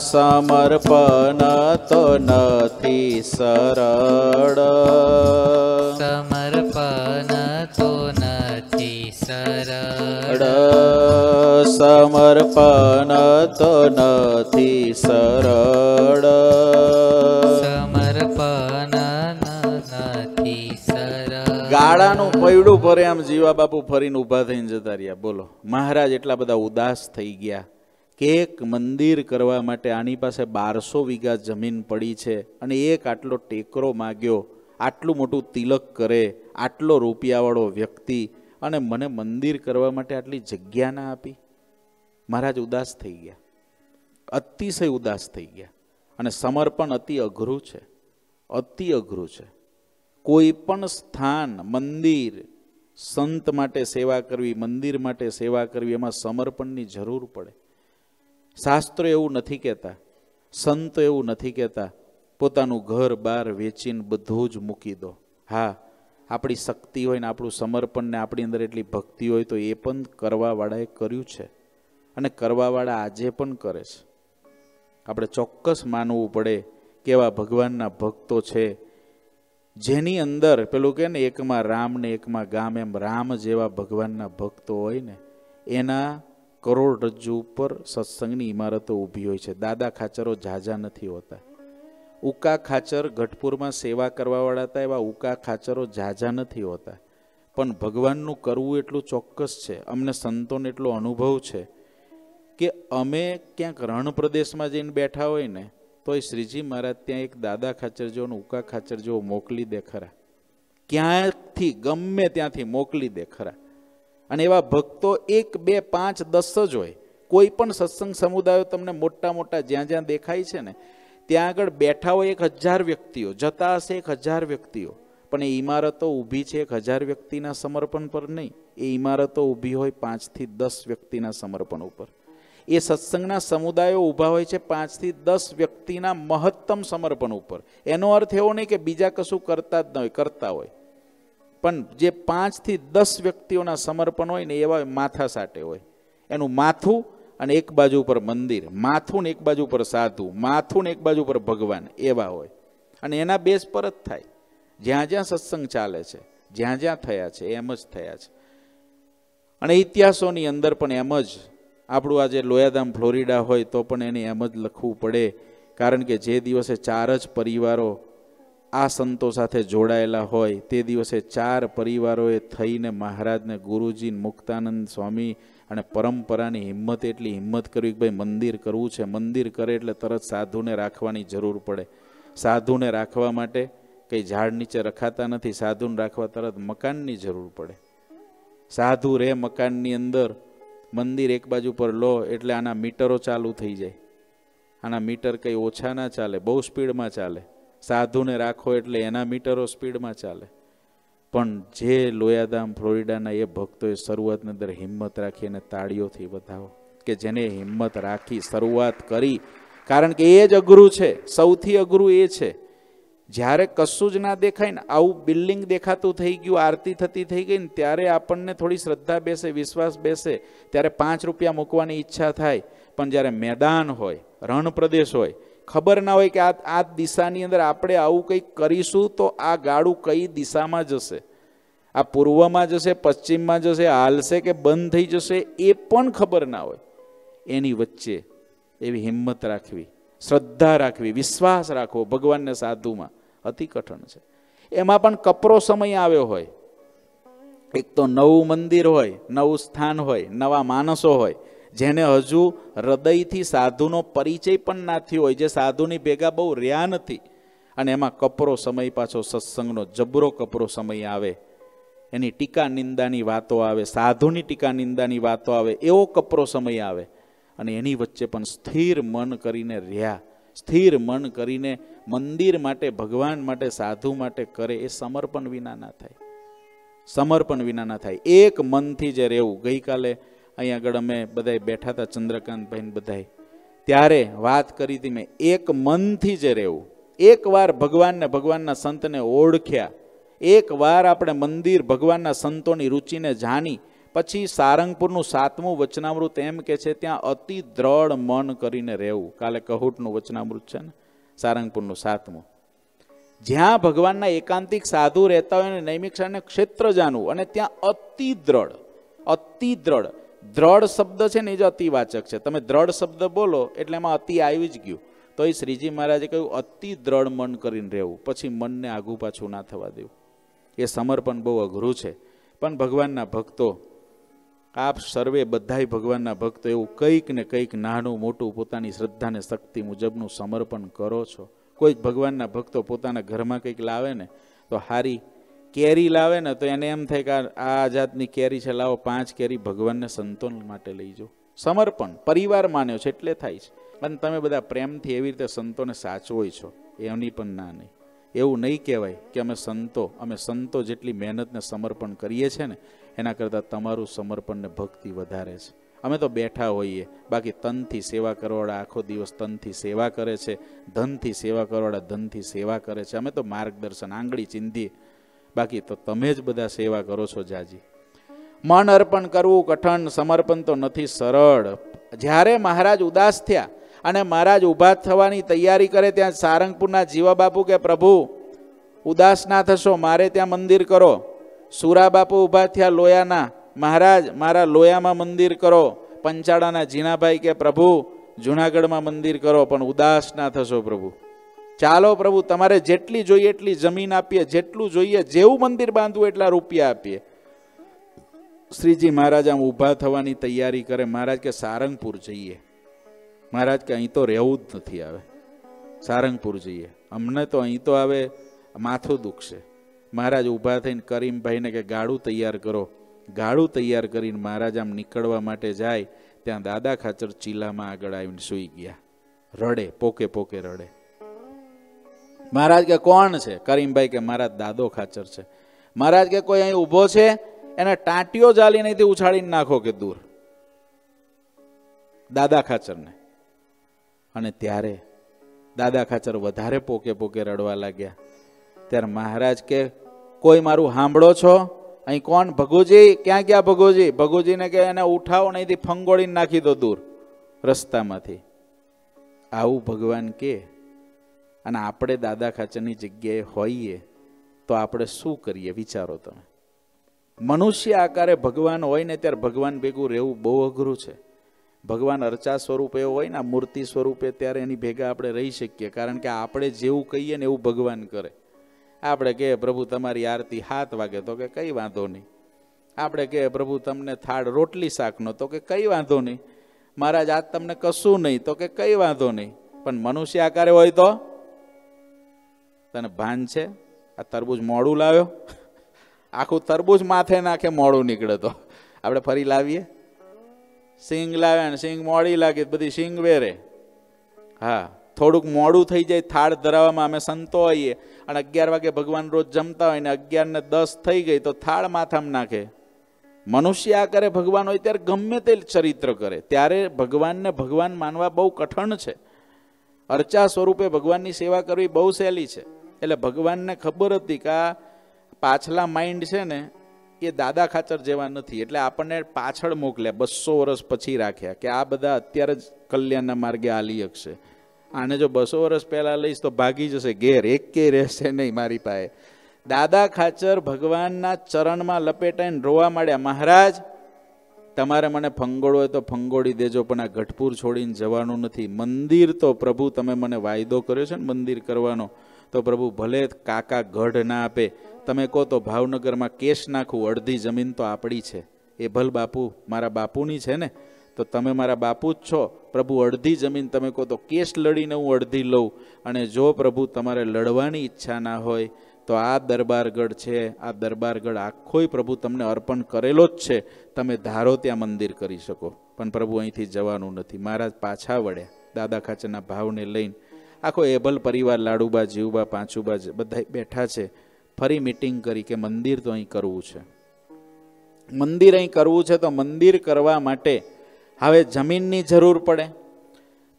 સમર્પણ તો નથી સરળ. સમર્પણ તો નથી સરળ. સમર્પણ તો નથી સરળ. સમર્પણ નથી સરળ. ગાળાનું પૈડું ભરે આમ જીવા બાપુ ફરીને ઊભા થઈને જતા રહ્યા. બોલો મહારાજ એટલા બધા ઉદાસ થઈ ગયા. કે એક મંદિર કરવા માટે આની પાસે બારસો વીઘા જમીન પડી છે અને એક આટલો ટેકરો માગ્યો, આટલું મોટું તિલક કરે, આટલો રૂપિયાવાળો વ્યક્તિ અને મને મંદિર કરવા માટે આટલી જગ્યા ના આપી. મહારાજ ઉદાસ થઈ ગયા. અતિશય ઉદાસ થઈ ગયા અને સમર્પણ અતિ અઘરું છે. અતિ અઘરું છે. કોઈ પણ સ્થાન, મંદિર, સંત માટે સેવા કરવી, મંદિર માટે સેવા કરવી, એમાં સમર્પણની જરૂર પડે. શાસ્ત્રો એવું નથી કહેતા. સંતો એવું નથી કહેતા. પોતાનું ઘર, બાર વેચીને બધું જ મૂકી દો. હા, આપણી શક્તિ હોય ને આપણું સમર્પણ ને આપણી અંદર એટલી ભક્તિ હોય તો એ પણ કરવાવાળાએ કર્યું છે. અને કરવાવાળા આજે પણ કરે છે. આપણે ચોક્કસ માનવું પડે કે એવા ભગવાનના ભક્તો છે, જેની અંદર પેલું કે ને એકમાં રામ ને એકમાં ગામ એમ રામ જેવા ભગવાનના ભક્તો હોય ને, એના કરોડરજ્જુ ઉપર સત્સંગની ઇમારતો ઊભી હોય છે. દાદા ખાચરો ઝાઝા નથી હોતા. ઉકા ખાચર ગઢપુરમાં સેવા કરવાવાળા હતા એવા ઉકા ખાચરો ઝાઝા નથી હોતા. પણ ભગવાનનું કરવું એટલું ચોક્કસ છે, અમને સંતોને એટલો અનુભવ છે કે અમે ક્યાંક રણ પ્રદેશમાં જઈને બેઠા હોય ને, તોય શ્રીજી મહારાજ ત્યાં એક દાદા ખાચર જેવો ઉકા ખાચર જેવો મોકલી દે ખરા. ક્યાંથી, ગમે ત્યાંથી મોકલી દે ખરા. અને એવા ભક્તો એક, બે, પાંચ, દસ જ હોય. કોઈ પણ સત્સંગ સમુદાયો તમને મોટા મોટા જ્યાં જ્યાં દેખાય છે ને, ત્યાં આગળ બેઠા હોય એક હજાર વ્યક્તિઓ, જતા હશે એક હજાર વ્યક્તિઓ. પણ એ ઇમારતો ઊભી છે એક હજાર વ્યક્તિના સમર્પણ પર નહીં. એ ઇમારતો ઊભી હોય પાંચથી દસ વ્યક્તિના સમર્પણ ઉપર. એ સત્સંગના સમુદાયો ઊભા હોય છે પાંચથી દસ વ્યક્તિના મહત્તમ સમર્પણ ઉપર. એનો અર્થ એવો નહીં કે બીજા કશું કરતા જ ન હોય, કરતા હોય. પણ જે પાંચથી દસ વ્યક્તિઓના સમર્પણ હોય ને એવા માથા સાટે હોય. એનું માથું અને એક બાજુ ઉપર મંદિર, માથું ને એક બાજુ પર સાધુ, માથું ને એક બાજુ પર ભગવાન એવા હોય. અને એના બેઝ પર જ થાય. જ્યાં જ્યાં સત્સંગ ચાલે છે, જ્યાં જ્યાં થયા છે, એમ જ થયા છે. અને ઇતિહાસોની અંદર પણ એમ જ, આપણું આજે લોયાધામ ફ્લોરિડા હોય તો પણ એને એમ જ લખવું પડે. કારણ કે જે દિવસે ચાર જ પરિવારો આ સંતો સાથે જોડાયેલા હોય તે દિવસે ચાર પરિવારોએ થઈને મહારાજને ગુરુજી, મુક્તાનંદ સ્વામી અને પરંપરાની હિંમત એટલી હિંમત કરવી કે ભાઈ મંદિર કરવું છે. મંદિર કરે એટલે તરત સાધુને રાખવાની જરૂર પડે. સાધુને રાખવા માટે કંઈ ઝાડ નીચે રખાતા નથી. સાધુને રાખવા તરત મકાનની જરૂર પડે. સાધુ રહે મકાનની અંદર. મંદિર એક બાજુ પર લો એટલે આના મીટરો ચાલુ થઈ જાય. આના મીટર કંઈ ઓછા ના ચાલે, બહુ સ્પીડમાં ચાલે. સાધુને રાખો એટલે એના મીટરો સ્પીડમાં ચાલે. પણ જે લોયાધામ ફ્લોરિડાના એ ભક્તોએ શરૂઆતની અંદર હિંમત રાખી અને તાળીઓથી બતાવો કે જેને હિંમત રાખી શરૂઆત કરી, કારણ કે એ જ અઘરું છે, સૌથી અઘરું એ છે. જ્યારે કશું જ ના દેખાય ને, આવું બિલ્ડિંગ દેખાતું થઈ ગયું, આરતી થતી થઈ ગઈ ને, ત્યારે આપણને થોડી શ્રદ્ધા બેસે, વિશ્વાસ બેસે. ત્યારે પાંચ રૂપિયા મૂકવાની ઈચ્છા થાય, પણ જ્યારે મેદાન હોય રણ પ્રદેશ હોય ખબર ના હોય કે આ આ દિશાની અંદર આપણે આવું કંઈક કરીશું તો આ ગાડું કઈ દિશામાં જશે? આ પૂર્વમાં જશે, પશ્ચિમમાં જશે, હાલશે કે બંધ થઈ જશે એ પણ ખબર ના હોય. એની વચ્ચે એવી હિંમત રાખવી, શ્રદ્ધા રાખવી, વિશ્વાસ રાખવો ભગવાનને સાધુમાં. અતિ કઠણ છે. એમાં પણ કપરો સમય આવ્યો હોય. એક તો નવું મંદિર હોય, નવું સ્થાન હોય, નવા માણસો હોય. જેને હજુ હૃદયથી સાધુનો પરિચય પણ ના થયો હોય, જે સાધુની ભેગા બહુ રહ્યા નથી. અને એમાં કપરો સમય પાછો સત્સંગનો જબરો કપરો સમય આવે. એની ટીકા નિંદાની વાતો આવે, સાધુની ટીકા નિંદાની વાતો આવે, એવો કપરો સમય આવે. અને એની વચ્ચે પણ સ્થિર મન કરીને રહ્યા. સ્થિર મન કરીને મંદિર માટે, ભગવાન માટે, સાધુ માટે કરે એ સમર્પણ વિના ના થાય. સમર્પણ વિના ના થાય. એક મનથી જે રહેવું, ગઈકાલે અહીંયા આગળ અમે બધાય બેઠા હતા ચંદ્રકાંતભાઈ બધાએ ત્યારે વાત કરી હતી મેં, એક મનથી જ રહેવું એકવાર ભગવાનને ભગવાનના સંતને ઓળખ્યા એકવાર આપણે મંદિર ભગવાનના સંતોની રુચિને જાણી, પછી સારંગપુરનું સાતમું વચનામૃત એમ કે છે, ત્યાં અતિ દ્રઢ મન કરીને રહેવું. કાલે કહુટનું વચનામૃત છે ને, સારંગપુરનું સાતમું. જ્યાં ભગવાનના એકાંતિક સાધુ રહેતા હોય ને નૈમિક ક્ષેત્ર જાણવું, અને ત્યાં અતિ દ્રઢ અતિ દ્રઢ દ્રઢ શબ્દ છે ને એ જ અતિવાચક છે. તમે દ્રઢ શબ્દ બોલો એટલે એમાં અતિ આવી જ ગયું. તો એ શ્રીજી મહારાજે કહ્યું, અતિ દ્રઢ મન કરીને રહેવું. પછી મનને આગુ પાછું ના થવા દેવું. એ સમર્પણ બહુ અઘરું છે. પણ ભગવાનના ભક્તો, આપ સર્વે બધાય ભગવાનના ભક્તો એવું કંઈક ને કંઈક નાનું મોટું પોતાની શ્રદ્ધાને શક્તિ મુજબનું સમર્પણ કરો છો. કોઈક ભગવાનના ભક્તો પોતાના ઘરમાં કંઈક લાવે ને, તો હારી કેરી લાવે ને, તો એને એમ થાય કે આ- જાતની કેરી છે, લાવો પાંચ કેરી ભગવાનને સંતોન માટે લઈ જાઓ. સમર્પણ, પરિવાર માન્યો છે, એટલે થાય છે. પણ તમે બધા પ્રેમથી એવી રીતે સંતોને સાચવોય છો એમની પણ ના નહીં. એવું નહીં કહેવાય કે અમે સંતો અમે સંતો જેટલી મહેનતને સમર્પણ કરીએ છીએ ને, એના કરતાં તમારું સમર્પણ ને ભક્તિ વધારે છે. અમે તો બેઠા હોઈએ, બાકી તનથી સેવા કરવાવાળા આખો દિવસ તનથી સેવા કરે છે, ધનથી સેવા કરવાવાળા ધનથી સેવા કરે છે. અમે તો માર્ગદર્શન, આંગળી ચીંધીએ બાકી તો તમે જ બધા સેવા કરો છો જાજી. મન અર્પણ કરવું, કઠણ સમર્પણ તો નથી સરળ. જ્યારે મહારાજ ઉદાસ થયા અને મહારાજ ઊભા થવાની તૈયારી કરે ત્યાં સારંગપુરના જીવા બાપુ કે પ્રભુ, ઉદાસ ના થશો, મારે ત્યાં મંદિર કરો. સુરા બાપુ ઊભા થયા લોયાના, મહારાજ, મારા લોયામાં મંદિર કરો. પંચાળાના જીણાભાઈ કે, પ્રભુ, જુનાગઢમાં મંદિર કરો, પણ ઉદાસ ના થશો પ્રભુ. ચાલો પ્રભુ, તમારે જેટલી જોઈએ એટલી જમીન આપીએ, જેટલું જોઈએ જેવું મંદિર બાંધવું એટલા રૂપિયા આપીએ. શ્રીજી મહારાજ આમ ઊભા થવાની તૈયારી કરે, મહારાજ કે સારંગપુર જઈએ. મહારાજ કે અહીં તો રહેવું જ નથી આવે. સારંગપુર જઈએ. અમને તો અહીં તો આવે માથું દુખશે. મહારાજ ઊભા થઈને કરીમભાઈને કે ગાડું તૈયાર કરો. ગાડું તૈયાર કરીને મહારાજ આમ નીકળવા માટે જાય, ત્યાં દાદા ખાચર ચીલામાં આગળ આવીને સૂઈ ગયા. રડે, પોકે પોકે રડે. મહારાજ કે, કોણ છે? કરીમભાઈ કે, મારા દાદો ખાચર છે. મહારાજ કે, કોઈ અહીં ઊભો છે? એને ટાંટીઓ જાલી નહીં ઉછાળીને નાખો કે દૂર. દાદા ખાચરને. અને ત્યારે દાદા ખાચર વધારે પોકે પોકે રડવા લાગ્યા. ત્યારે મહારાજ કે, કોઈ મારું સાંભળો છો? અહીં કોણ? ભગુજી? ક્યાં ક્યાં ભગુજી? ભગુજીને કે, એને ઉઠાવો નહીંથી ફંગોળીને નાખી દો દૂર રસ્તામાંથી. આવું ભગવાન કે અને આપણે દાદા ખાચરની જગ્યાએ હોઈએ તો આપણે શું કરીએ, વિચારો તમે. મનુષ્ય આકારે ભગવાન હોય ને ત્યારે ભગવાન ભેગું રહેવું બહુ અઘરું છે. ભગવાન અર્ચા સ્વરૂપે હોય ને મૂર્તિ સ્વરૂપે ત્યારે એની ભેગા આપણે રહી શકીએ, કારણ કે આપણે જેવું કહીએ ને એવું ભગવાન કરે. આપણે કહે પ્રભુ, તમારી આરતી હાથ વાગે. તો કે, કંઈ વાંધો નહીં. આપણે કહે પ્રભુ, તમને થાળ રોટલી શાકનો. તો કે, કંઈ વાંધો નહીં. મહારાજ, આજ તમને કશું નહીં. તો કે, કંઈ વાંધો નહીં. પણ મનુષ્ય આકારે હોય તો? તને ભાન છે? આ તરબૂજ મોડું લાવ્યો? આખું તરબૂજ માથે નાખે મોડું નીકળે તો. આપણે ફરી લાવીએ? સિંગ લાવ્યા ને સિંગ મોડી લાગે, બધી સિંગ વેરે. હા, થોડુંક મોડું થઈ જાય, થાળ ધરાવવામાં અમે સંતો હોઈએ અને અગિયાર વાગે ભગવાન રોજ જમતા હોય ને અગિયાર ને દસ થઈ ગઈ તો થાળ માથામાં નાખે. મનુષ્ય આ કરે, ભગવાન હોય ત્યારે ગમે તે ચરિત્ર કરે. ત્યારે ભગવાનને ભગવાન માનવા બહુ કઠણ છે. અર્ચા સ્વરૂપે ભગવાનની સેવા કરવી બહુ સહેલી છે. એટલે ભગવાનને ખબર હતી કે આ પાછલા માઇન્ડ છે ને, એ દાદા ખાચર જેવા નથી. એટલે આપણને પાછળ મોકલ્યા, બસો વર્ષ પછી રાખ્યા કે આ બધા અત્યારે જ કલ્યાણના માર્ગે હાલી શકશે આને જો બસો વર્ષ પહેલાં લઈશ તો ભાગી જશે ઘેર, એક રહેશે નહીં મારી પાસે. દાદા ખાચર ભગવાનના ચરણમાં લપેટાઈને રોવા માંડ્યા, મહારાજ, તમારે મને ફંગોળો હોય તો ફંગોળી દેજો, પણ આ ગઢપુર છોડીને જવાનું નથી. મંદિર તો પ્રભુ, તમે મને વાયદો કર્યો છે ને મંદિર કરવાનો. તો પ્રભુ ભલે કાકા ગઢ ના આપે, તમે કહો તો ભાવનગરમાં કેશ નાખું, અડધી જમીન તો આપણી છે. એ ભલ બાપુ મારા બાપુની છે ને, તો તમે મારા બાપુ જ છો. પ્રભુ અડધી જમીન તમે કહો તો કેસ લડીને હું અડધી લઉં. અને જો પ્રભુ તમારે લડવાની ઈચ્છા ના હોય, તો આ દરબારગઢ છે, આ દરબારગઢ આખોય પ્રભુ તમને અર્પણ કરેલો જ છે. તમે ધારો ત્યાં મંદિર કરી શકો. પણ પ્રભુ અહીંથી જવાનું નથી. મહારાજ પાછા વળ્યા. દાદા ખાચરના ભાવને લઈને આખો એભલ પરિવાર, લાડુબા, જીવબા, પાંચુબા બધા બેઠા છે. ફરી મિટિંગ કરી કે મંદિર તો અહીં કરવું છે. મંદિર અહીં કરવું છે તો મંદિર કરવા માટે હવે જમીનની જરૂર પડે.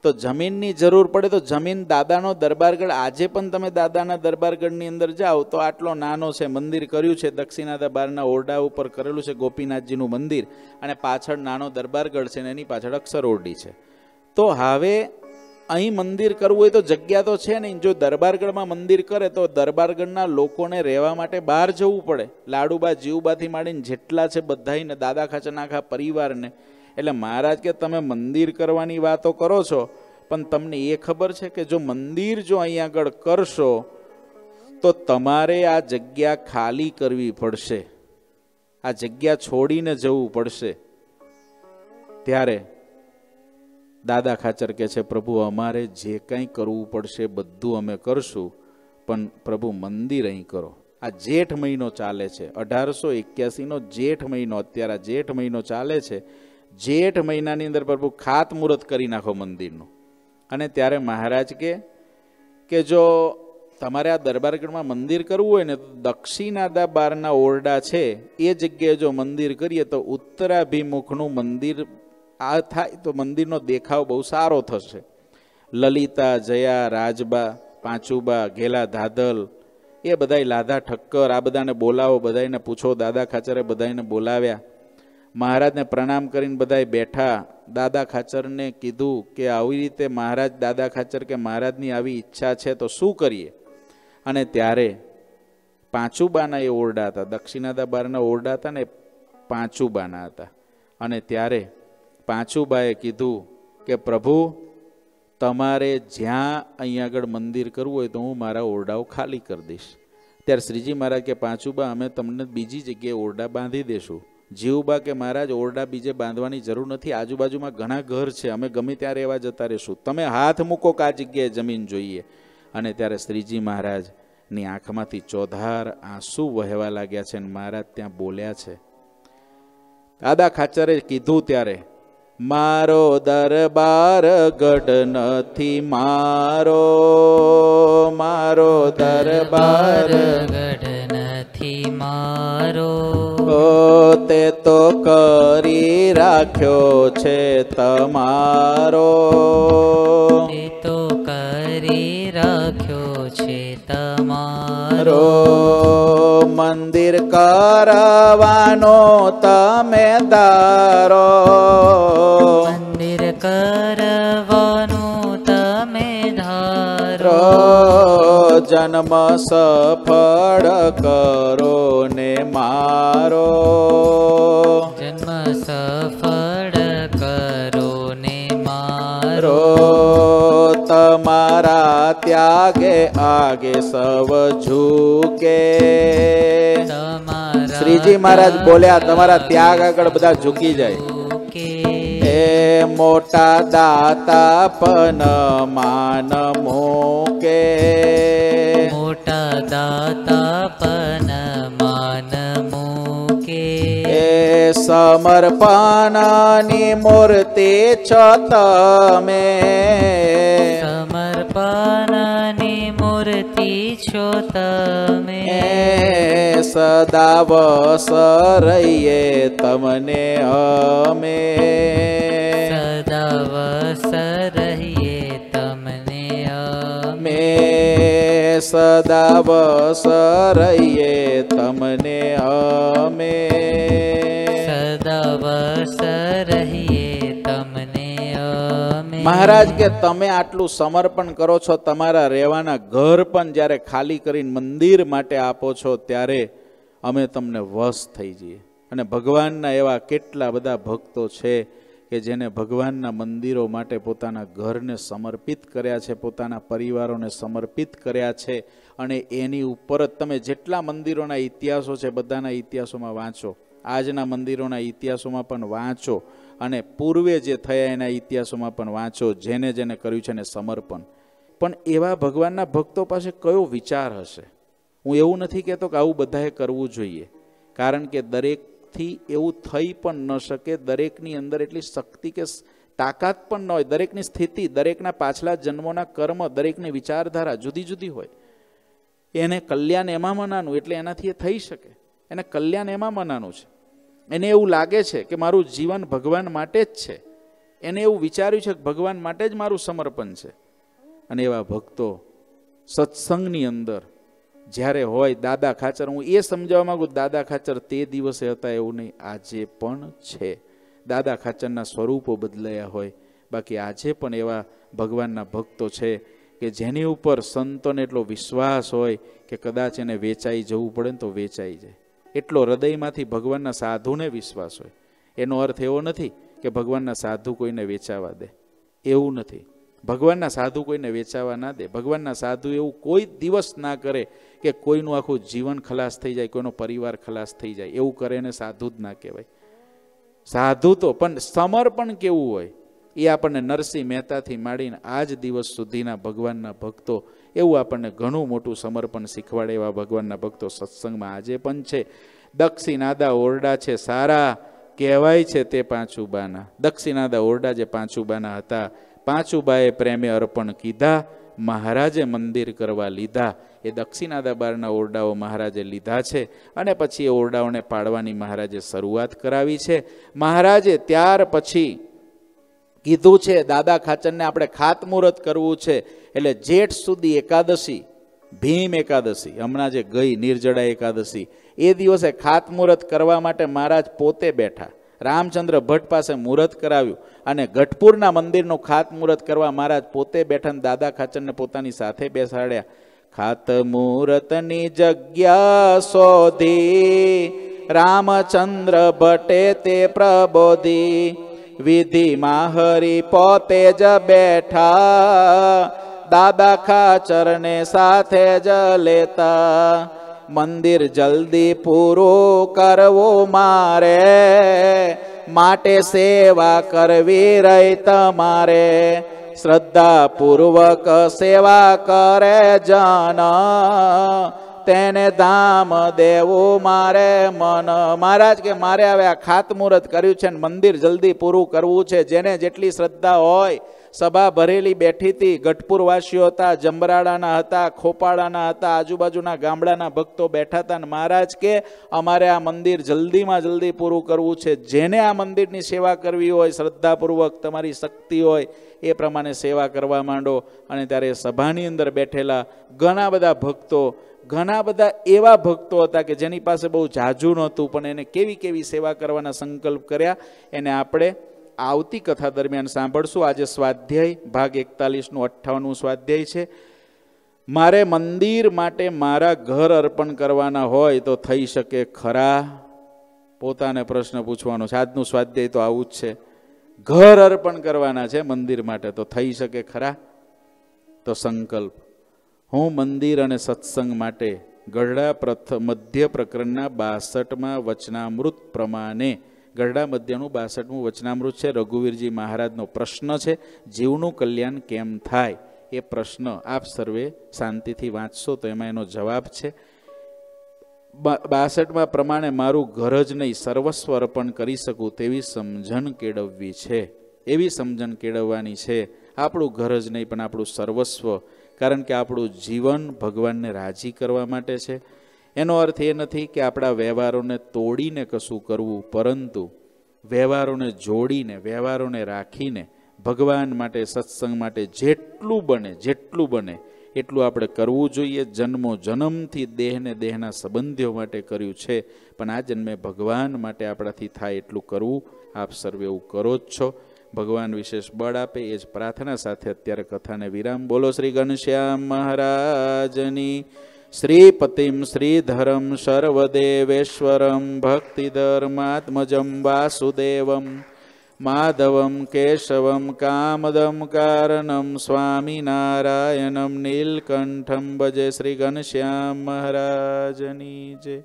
તો જમીનની જરૂર પડે તો જમીન દાદાનો દરબારગઢ, આજે પણ તમે દાદાના દરબારગઢની અંદર જાઓ તો આટલો નાનો છે, મંદિર કર્યું છે દક્ષિણા બારના ઓરડા ઉપર કરેલું છે, ગોપીનાથજીનું મંદિર અને પાછળ નાનો દરબારગઢ છે ને એની પાછળ અક્ષર ઓરડી છે. તો હવે અહીં મંદિર કરવું હોય તો જગ્યા તો છે નહીં. જો દરબારગઢમાં મંદિર કરે તો દરબારગઢના લોકોને રહેવા માટે બહાર જવું પડે. લાડુબા જીવબાથી માંડીને જેટલા છે બધાને દાદા ખાચરના આખા પરિવારને. એટલે મહારાજ કે તમે મંદિર કરવાની વાતો કરો છો, પણ તમને એ ખબર છે કે જો મંદિર જો અહીંયા આગળ કરશો, તો તમારે આ જગ્યા ખાલી કરવી પડશે. આ જગ્યા છોડીને જવું પડશે. ત્યારે દાદા ખાચર કે છે, પ્રભુ, અમારે જે કંઈ કરવું પડશે બધું અમે કરશું, પણ પ્રભુ, મંદિર અહીં કરો. આ જેઠ મહિનો ચાલે છે. અઢારસો એક્યાસીનો જેઠ મહિનો, અત્યારે આ જેઠ મહિનો ચાલે છે. જેઠ મહિનાની અંદર પ્રભુ ખાતમુહૂર્ત કરી નાખો મંદિરનું. અને ત્યારે મહારાજ કે કે જો તમારે આ દરબારગઢમાં મંદિર કરવું હોય ને, તો દક્ષિણાદા બારના ઓરડા છે, એ જગ્યાએ જો મંદિર કરીએ, તો ઉત્તરાભિમુખનું મંદિર આ થાય તો મંદિરનો દેખાવ બહુ સારો થશે. લલિતા, જયા, રાજબા, પાંચુબા, ઘેલા ધાદલ એ બધાય લાધા ઠક્કર, આ બધાને બોલાવો બધાને પૂછો, દાદા ખાચરે બધાને બોલાવ્યા. મહારાજને પ્રણામ કરીને બધાય બેઠા. દાદા ખાચરને કીધું કે આવી રીતે મહારાજ, દાદા ખાચર કે મહારાજની આવી ઈચ્છા છે તો શું કરીએ? અને ત્યારે પાંચુબાના એ ઓરડા હતા. દક્ષિણાદા બારના ઓરડા હતા ને પાંચુબાના હતા. અને ત્યારે પાંચુબાએ કીધું કે, પ્રભુ, તમારે જ્યાં અહીંયા આગળ મંદિર કરવું હોય તો હું મારા ઓરડાઓ ખાલી કરી દઈશ. ત્યારે શ્રીજી મહારાજ કે, પાંચુબા, અમે તમને બીજી જગ્યાએ ઓરડા બાંધી દેશું. જીવબા કે મહારાજ, ઓરડા બીજે બાંધવાની જરૂર નથી. આજુબાજુમાં ઘણા ઘર છે. અમે ગમે ત્યાં રહેવા જતા રહેશું. તમે હાથ મૂકો કે આ જગ્યાએ જમીન જોઈએ. અને ત્યારે શ્રીજી મહારાજની આંખમાંથી ચોધાર આંસુ વહેવા લાગ્યા છે અને મહારાજ ત્યાં બોલ્યા છે, દાદા ખાચરે કીધું ત્યારે મારો દરબાર ગઢ નથી મારો મારો દરબાર ગઢ નથી મારો. ઓ તે તો કરી રાખ્યો છે તમારો. તે તો કરી રાખ્યો છે તમારો. મંદિર કરવાનો તમે દારો મંદિર કરવાનું તમે ધારો રો જન્મ સફળ કરો ને મારો જન્મ સફળ કરો ને મારો રો તમારા ત્યાગે આગે સવ ઝૂકે તમારા શ્રીજી મહારાજ બોલ્યા તમારા ત્યાગ આગળ બધા ઝૂકી જાય કે એ મોટા દાતા પન માન મૂકે મોટા દાતા પન માન મૂકે એ સમર્પણની મૂર્તિ છો તમે સમર્પણની सदा बस रमने आमे दस रे तमने सदा बस तमने अमे सदा बस મહારાજ, કે તમે આટલું સમર્પણ કરો છો, તમારા રહેવાના ઘર પણ જ્યારે ખાલી કરીને મંદિર માટે આપો છો, ત્યારે અમે તમને વશ થઈ જઈએ. અને ભગવાનના એવા કેટલા બધા ભક્તો છે કે જેને ભગવાનના મંદિરો માટે પોતાના ઘરને સમર્પિત કર્યા છે, પોતાના પરિવારોને સમર્પિત કર્યા છે, અને એની ઉપર જ તમે જેટલા મંદિરોના ઇતિહાસો છે, બધાના ઇતિહાસોમાં વાંચો. આજના મંદિરોના ઇતિહાસોમાં પણ વાંચો. અને પૂર્વે જે થયા એના ઇતિહાસોમાં પણ વાંચો, જેને જેને કર્યું છે ને સમર્પણ. પણ એવા ભગવાનના ભક્તો પાસે કયો વિચાર હશે? હું એવું નથી કહેતો કે આવું બધાએ કરવું જોઈએ. કારણ કે દરેકથી એવું થઈ પણ ન શકે, દરેકની અંદર એટલી શક્તિ કે તાકાત પણ ન હોય. દરેકની સ્થિતિ, દરેકના પાછલા જન્મોના કર્મ, દરેકની વિચારધારા જુદી જુદી હોય. એને કલ્યાણ એમાં મનાનું, એટલે એનાથી એ થઈ શકે. એને કલ્યાણ એમાં મનાનું છે. એને એવું લાગે છે કે મારું જીવન ભગવાન માટે જ છે. એને એવું વિચાર્યું છે કે ભગવાન માટે જ મારું સમર્પણ છે. અને એવા ભક્તો સત્સંગની અંદર જ્યારે હોય દાદા ખાચર, હું એ સમજાવવા માંગુ દાદા ખાચર તે દિવસે હતા એવું નહીં, આજે પણ છે. દાદા ખાચરના સ્વરૂપો બદલાયા હોય. બાકી આજે પણ એવા ભગવાનના ભક્તો છે કે જેની ઉપર સંતોને એટલો વિશ્વાસ હોય કે કદાચ એને વેચાઈ જવું પડે ને તો વેચાઈ જાય. એટલો હૃદયમાંથી ભગવાનના સાધુને વિશ્વાસ હોય. એનો અર્થ એવો નથી કે ભગવાનના સાધુ કોઈને વેચાવા દે. એવું નથી. ભગવાનના સાધુ કોઈને વેચાવા ના દે. ભગવાનના સાધુ એવું કોઈ દિવસ ના કરે કે કોઈનું આખું જીવન ખલાસ થઈ જાય, કોઈનો પરિવાર ખલાસ થઈ જાય. એવું કરે એને સાધુ જ ના કહેવાય. સાધુ તો, પણ સમર્પણ કેવું હોય? એ આપણને નરસિંહ મહેતાથી માંડીને આજ દિવસ સુધીના ભગવાનના ભક્તો એવું આપણને ઘણું મોટું સમર્પણ શીખવાડે એવા ભગવાનના ભક્તો સત્સંગમાં. આજે પણ છે. દક્ષિણાદા ઓરડા છે. સારા કહેવાય છે તે પાંચુબાના. દક્ષિણાદા ઓરડા જે પાંચુબાના હતા, પાંચુબાએ પ્રેમે અર્પણ કીધા, મહારાજે મંદિર કરવા લીધા. એ દક્ષિણાદા બારના ઓરડાઓ મહારાજે લીધા છે અને પછી એ ઓરડાઓને પાડવાની મહારાજે શરૂઆત કરાવી છે. મહારાજે ત્યાર પછી કીધું છે, દાદા ખાચરને આપણે ખાતમુહૂર્ત કરવું છે. એટલે જેઠ સુધી એકાદશી, ભીમ એકાદશી, હમણાં જે ગઈ નિર્જળા એકાદશી, એ દિવસે ખાતમુહૂર્ત કરવા માટે મહારાજ પોતે બેઠા. રામચંદ્ર ભટ્ટ પાસે મુહૂર્ત કરાવ્યું અને ગઢપુરના મંદિરનું ખાતમુહૂર્ત કરવા મહારાજ પોતે બેઠા ને દાદા ખાચરને પોતાની સાથે બેસાડ્યા. ખાતમુહૂર્તની જગ્યા શોધી, રામચંદ્ર ભટ્ટે તે પ્રબોધી. વિધિમાં હરી પોતે જ બેઠા દાદા ખાચરને સાથે જ લેતા. મંદિર જલ્દી પૂરું કરવું મારે. માટે સેવા કરવી રહી તમારે. શ્રદ્ધા પૂર્વક સેવા કરે જન. તેને ધામ દેવું મારે મન. મહારાજ કે મારે હવે આ ખાતમુહૂર્ત કર્યું છે ને મંદિર જલ્દી પૂરું કરવું છે. જેને જેટલી શ્રદ્ધા હોય સભા ભરેલી બેઠી હતી. ગઠપુરવાસીઓ હતા જંબરાડાના હતા, ખોપાડાના હતા, આજુબાજુના ગામડાના ભક્તો બેઠા હતા અને મહારાજ કે, અમારે આ મંદિર જલ્દીમાં જલ્દી પૂરું કરવું છે. જેને આ મંદિરની સેવા કરવી હોય, શ્રદ્ધાપૂર્વક તમારી શક્તિ હોય, એ પ્રમાણે સેવા કરવા માંડો. અને ત્યારે સભાની અંદર બેઠેલા ઘણા બધા ભક્તો, ઘણા બધા એવા ભક્તો હતા કે જેની પાસે બહુ જાજુ નહોતું, પણ એને કેવી કેવી સેવા કરવાના સંકલ્પ કર્યા. એને આપણે આવતી કથા દરમિયાન સાંભળશું. આજે સ્વાધ્યાય, ભાગ એકતાલીસનું અઠ્ઠાવનનું સ્વાધ્યાય છે. મારે મંદિર માટે મારા ઘર અર્પણ કરવાના હોય તો થઈ શકે ખરા? પોતાને પ્રશ્ન પૂછવાનો છે. આજનું સ્વાધ્યાય તો આવું જ છે. ઘર અર્પણ કરવાના છે મંદિર માટે તો થઈ શકે ખરા? તો સંકલ્પ. હું મંદિર અને સત્સંગ માટે ગઢડા પ્રથમ મધ્ય પ્રકરણના બાસઠમાં વચનામૃત પ્રમાણે ગઢડા મધ્યનું બાસઠમું વચનામૃત છે. રઘુવીરજી મહારાજનો પ્રશ્ન છે, જીવનું કલ્યાણ કેમ થાય? એ પ્રશ્ન આપ સર્વે શાંતિથી વાંચશો તો એમાં એનો જવાબ છે. બાસઠમાં પ્રમાણે મારું ઘર જ નહીં, સર્વસ્વ અર્પણ કરી શકું તેવી સમજણ કેળવવી છે. એવી સમજણ કેળવવાની છે. આપણું ઘર જ નહીં, પણ આપણું સર્વસ્વ. કારણ કે આપણું જીવન ભગવાનને રાજી કરવા માટે છે. એનો અર્થ એ નથી કે આપણા વ્યવહારોને તોડીને કશું કરવું, પરંતુ વ્યવહારોને જોડીને, વ્યવહારોને રાખીને ભગવાન માટે, સત્સંગ માટે જેટલું બને જેટલું બને, એટલું આપણે કરવું જોઈએ. જન્મો જન્મથી દેહને દેહના સંબંધીઓ માટે કર્યું છે, પણ આ જન્મે ભગવાન માટે આપણાથી થાય એટલું કરવું. આપ સર્વે એવું કરો જ છો. ભગવાન વિશેષ બળ આપે, એ જ પ્રાર્થના સાથે અત્યારે કથાને વિરામ. બોલો શ્રી ઘનશ્યામ મહારાજની. श्रीपतिं श्रीधरं सर्वदेवेश्वरं भक्तिधर्मात्मजं वासुदेवं माधवं केशवं कामदं कारणं स्वामिनारायणं नीलकण्ठं भजे श्रीघनश्याम महाराजनी जय।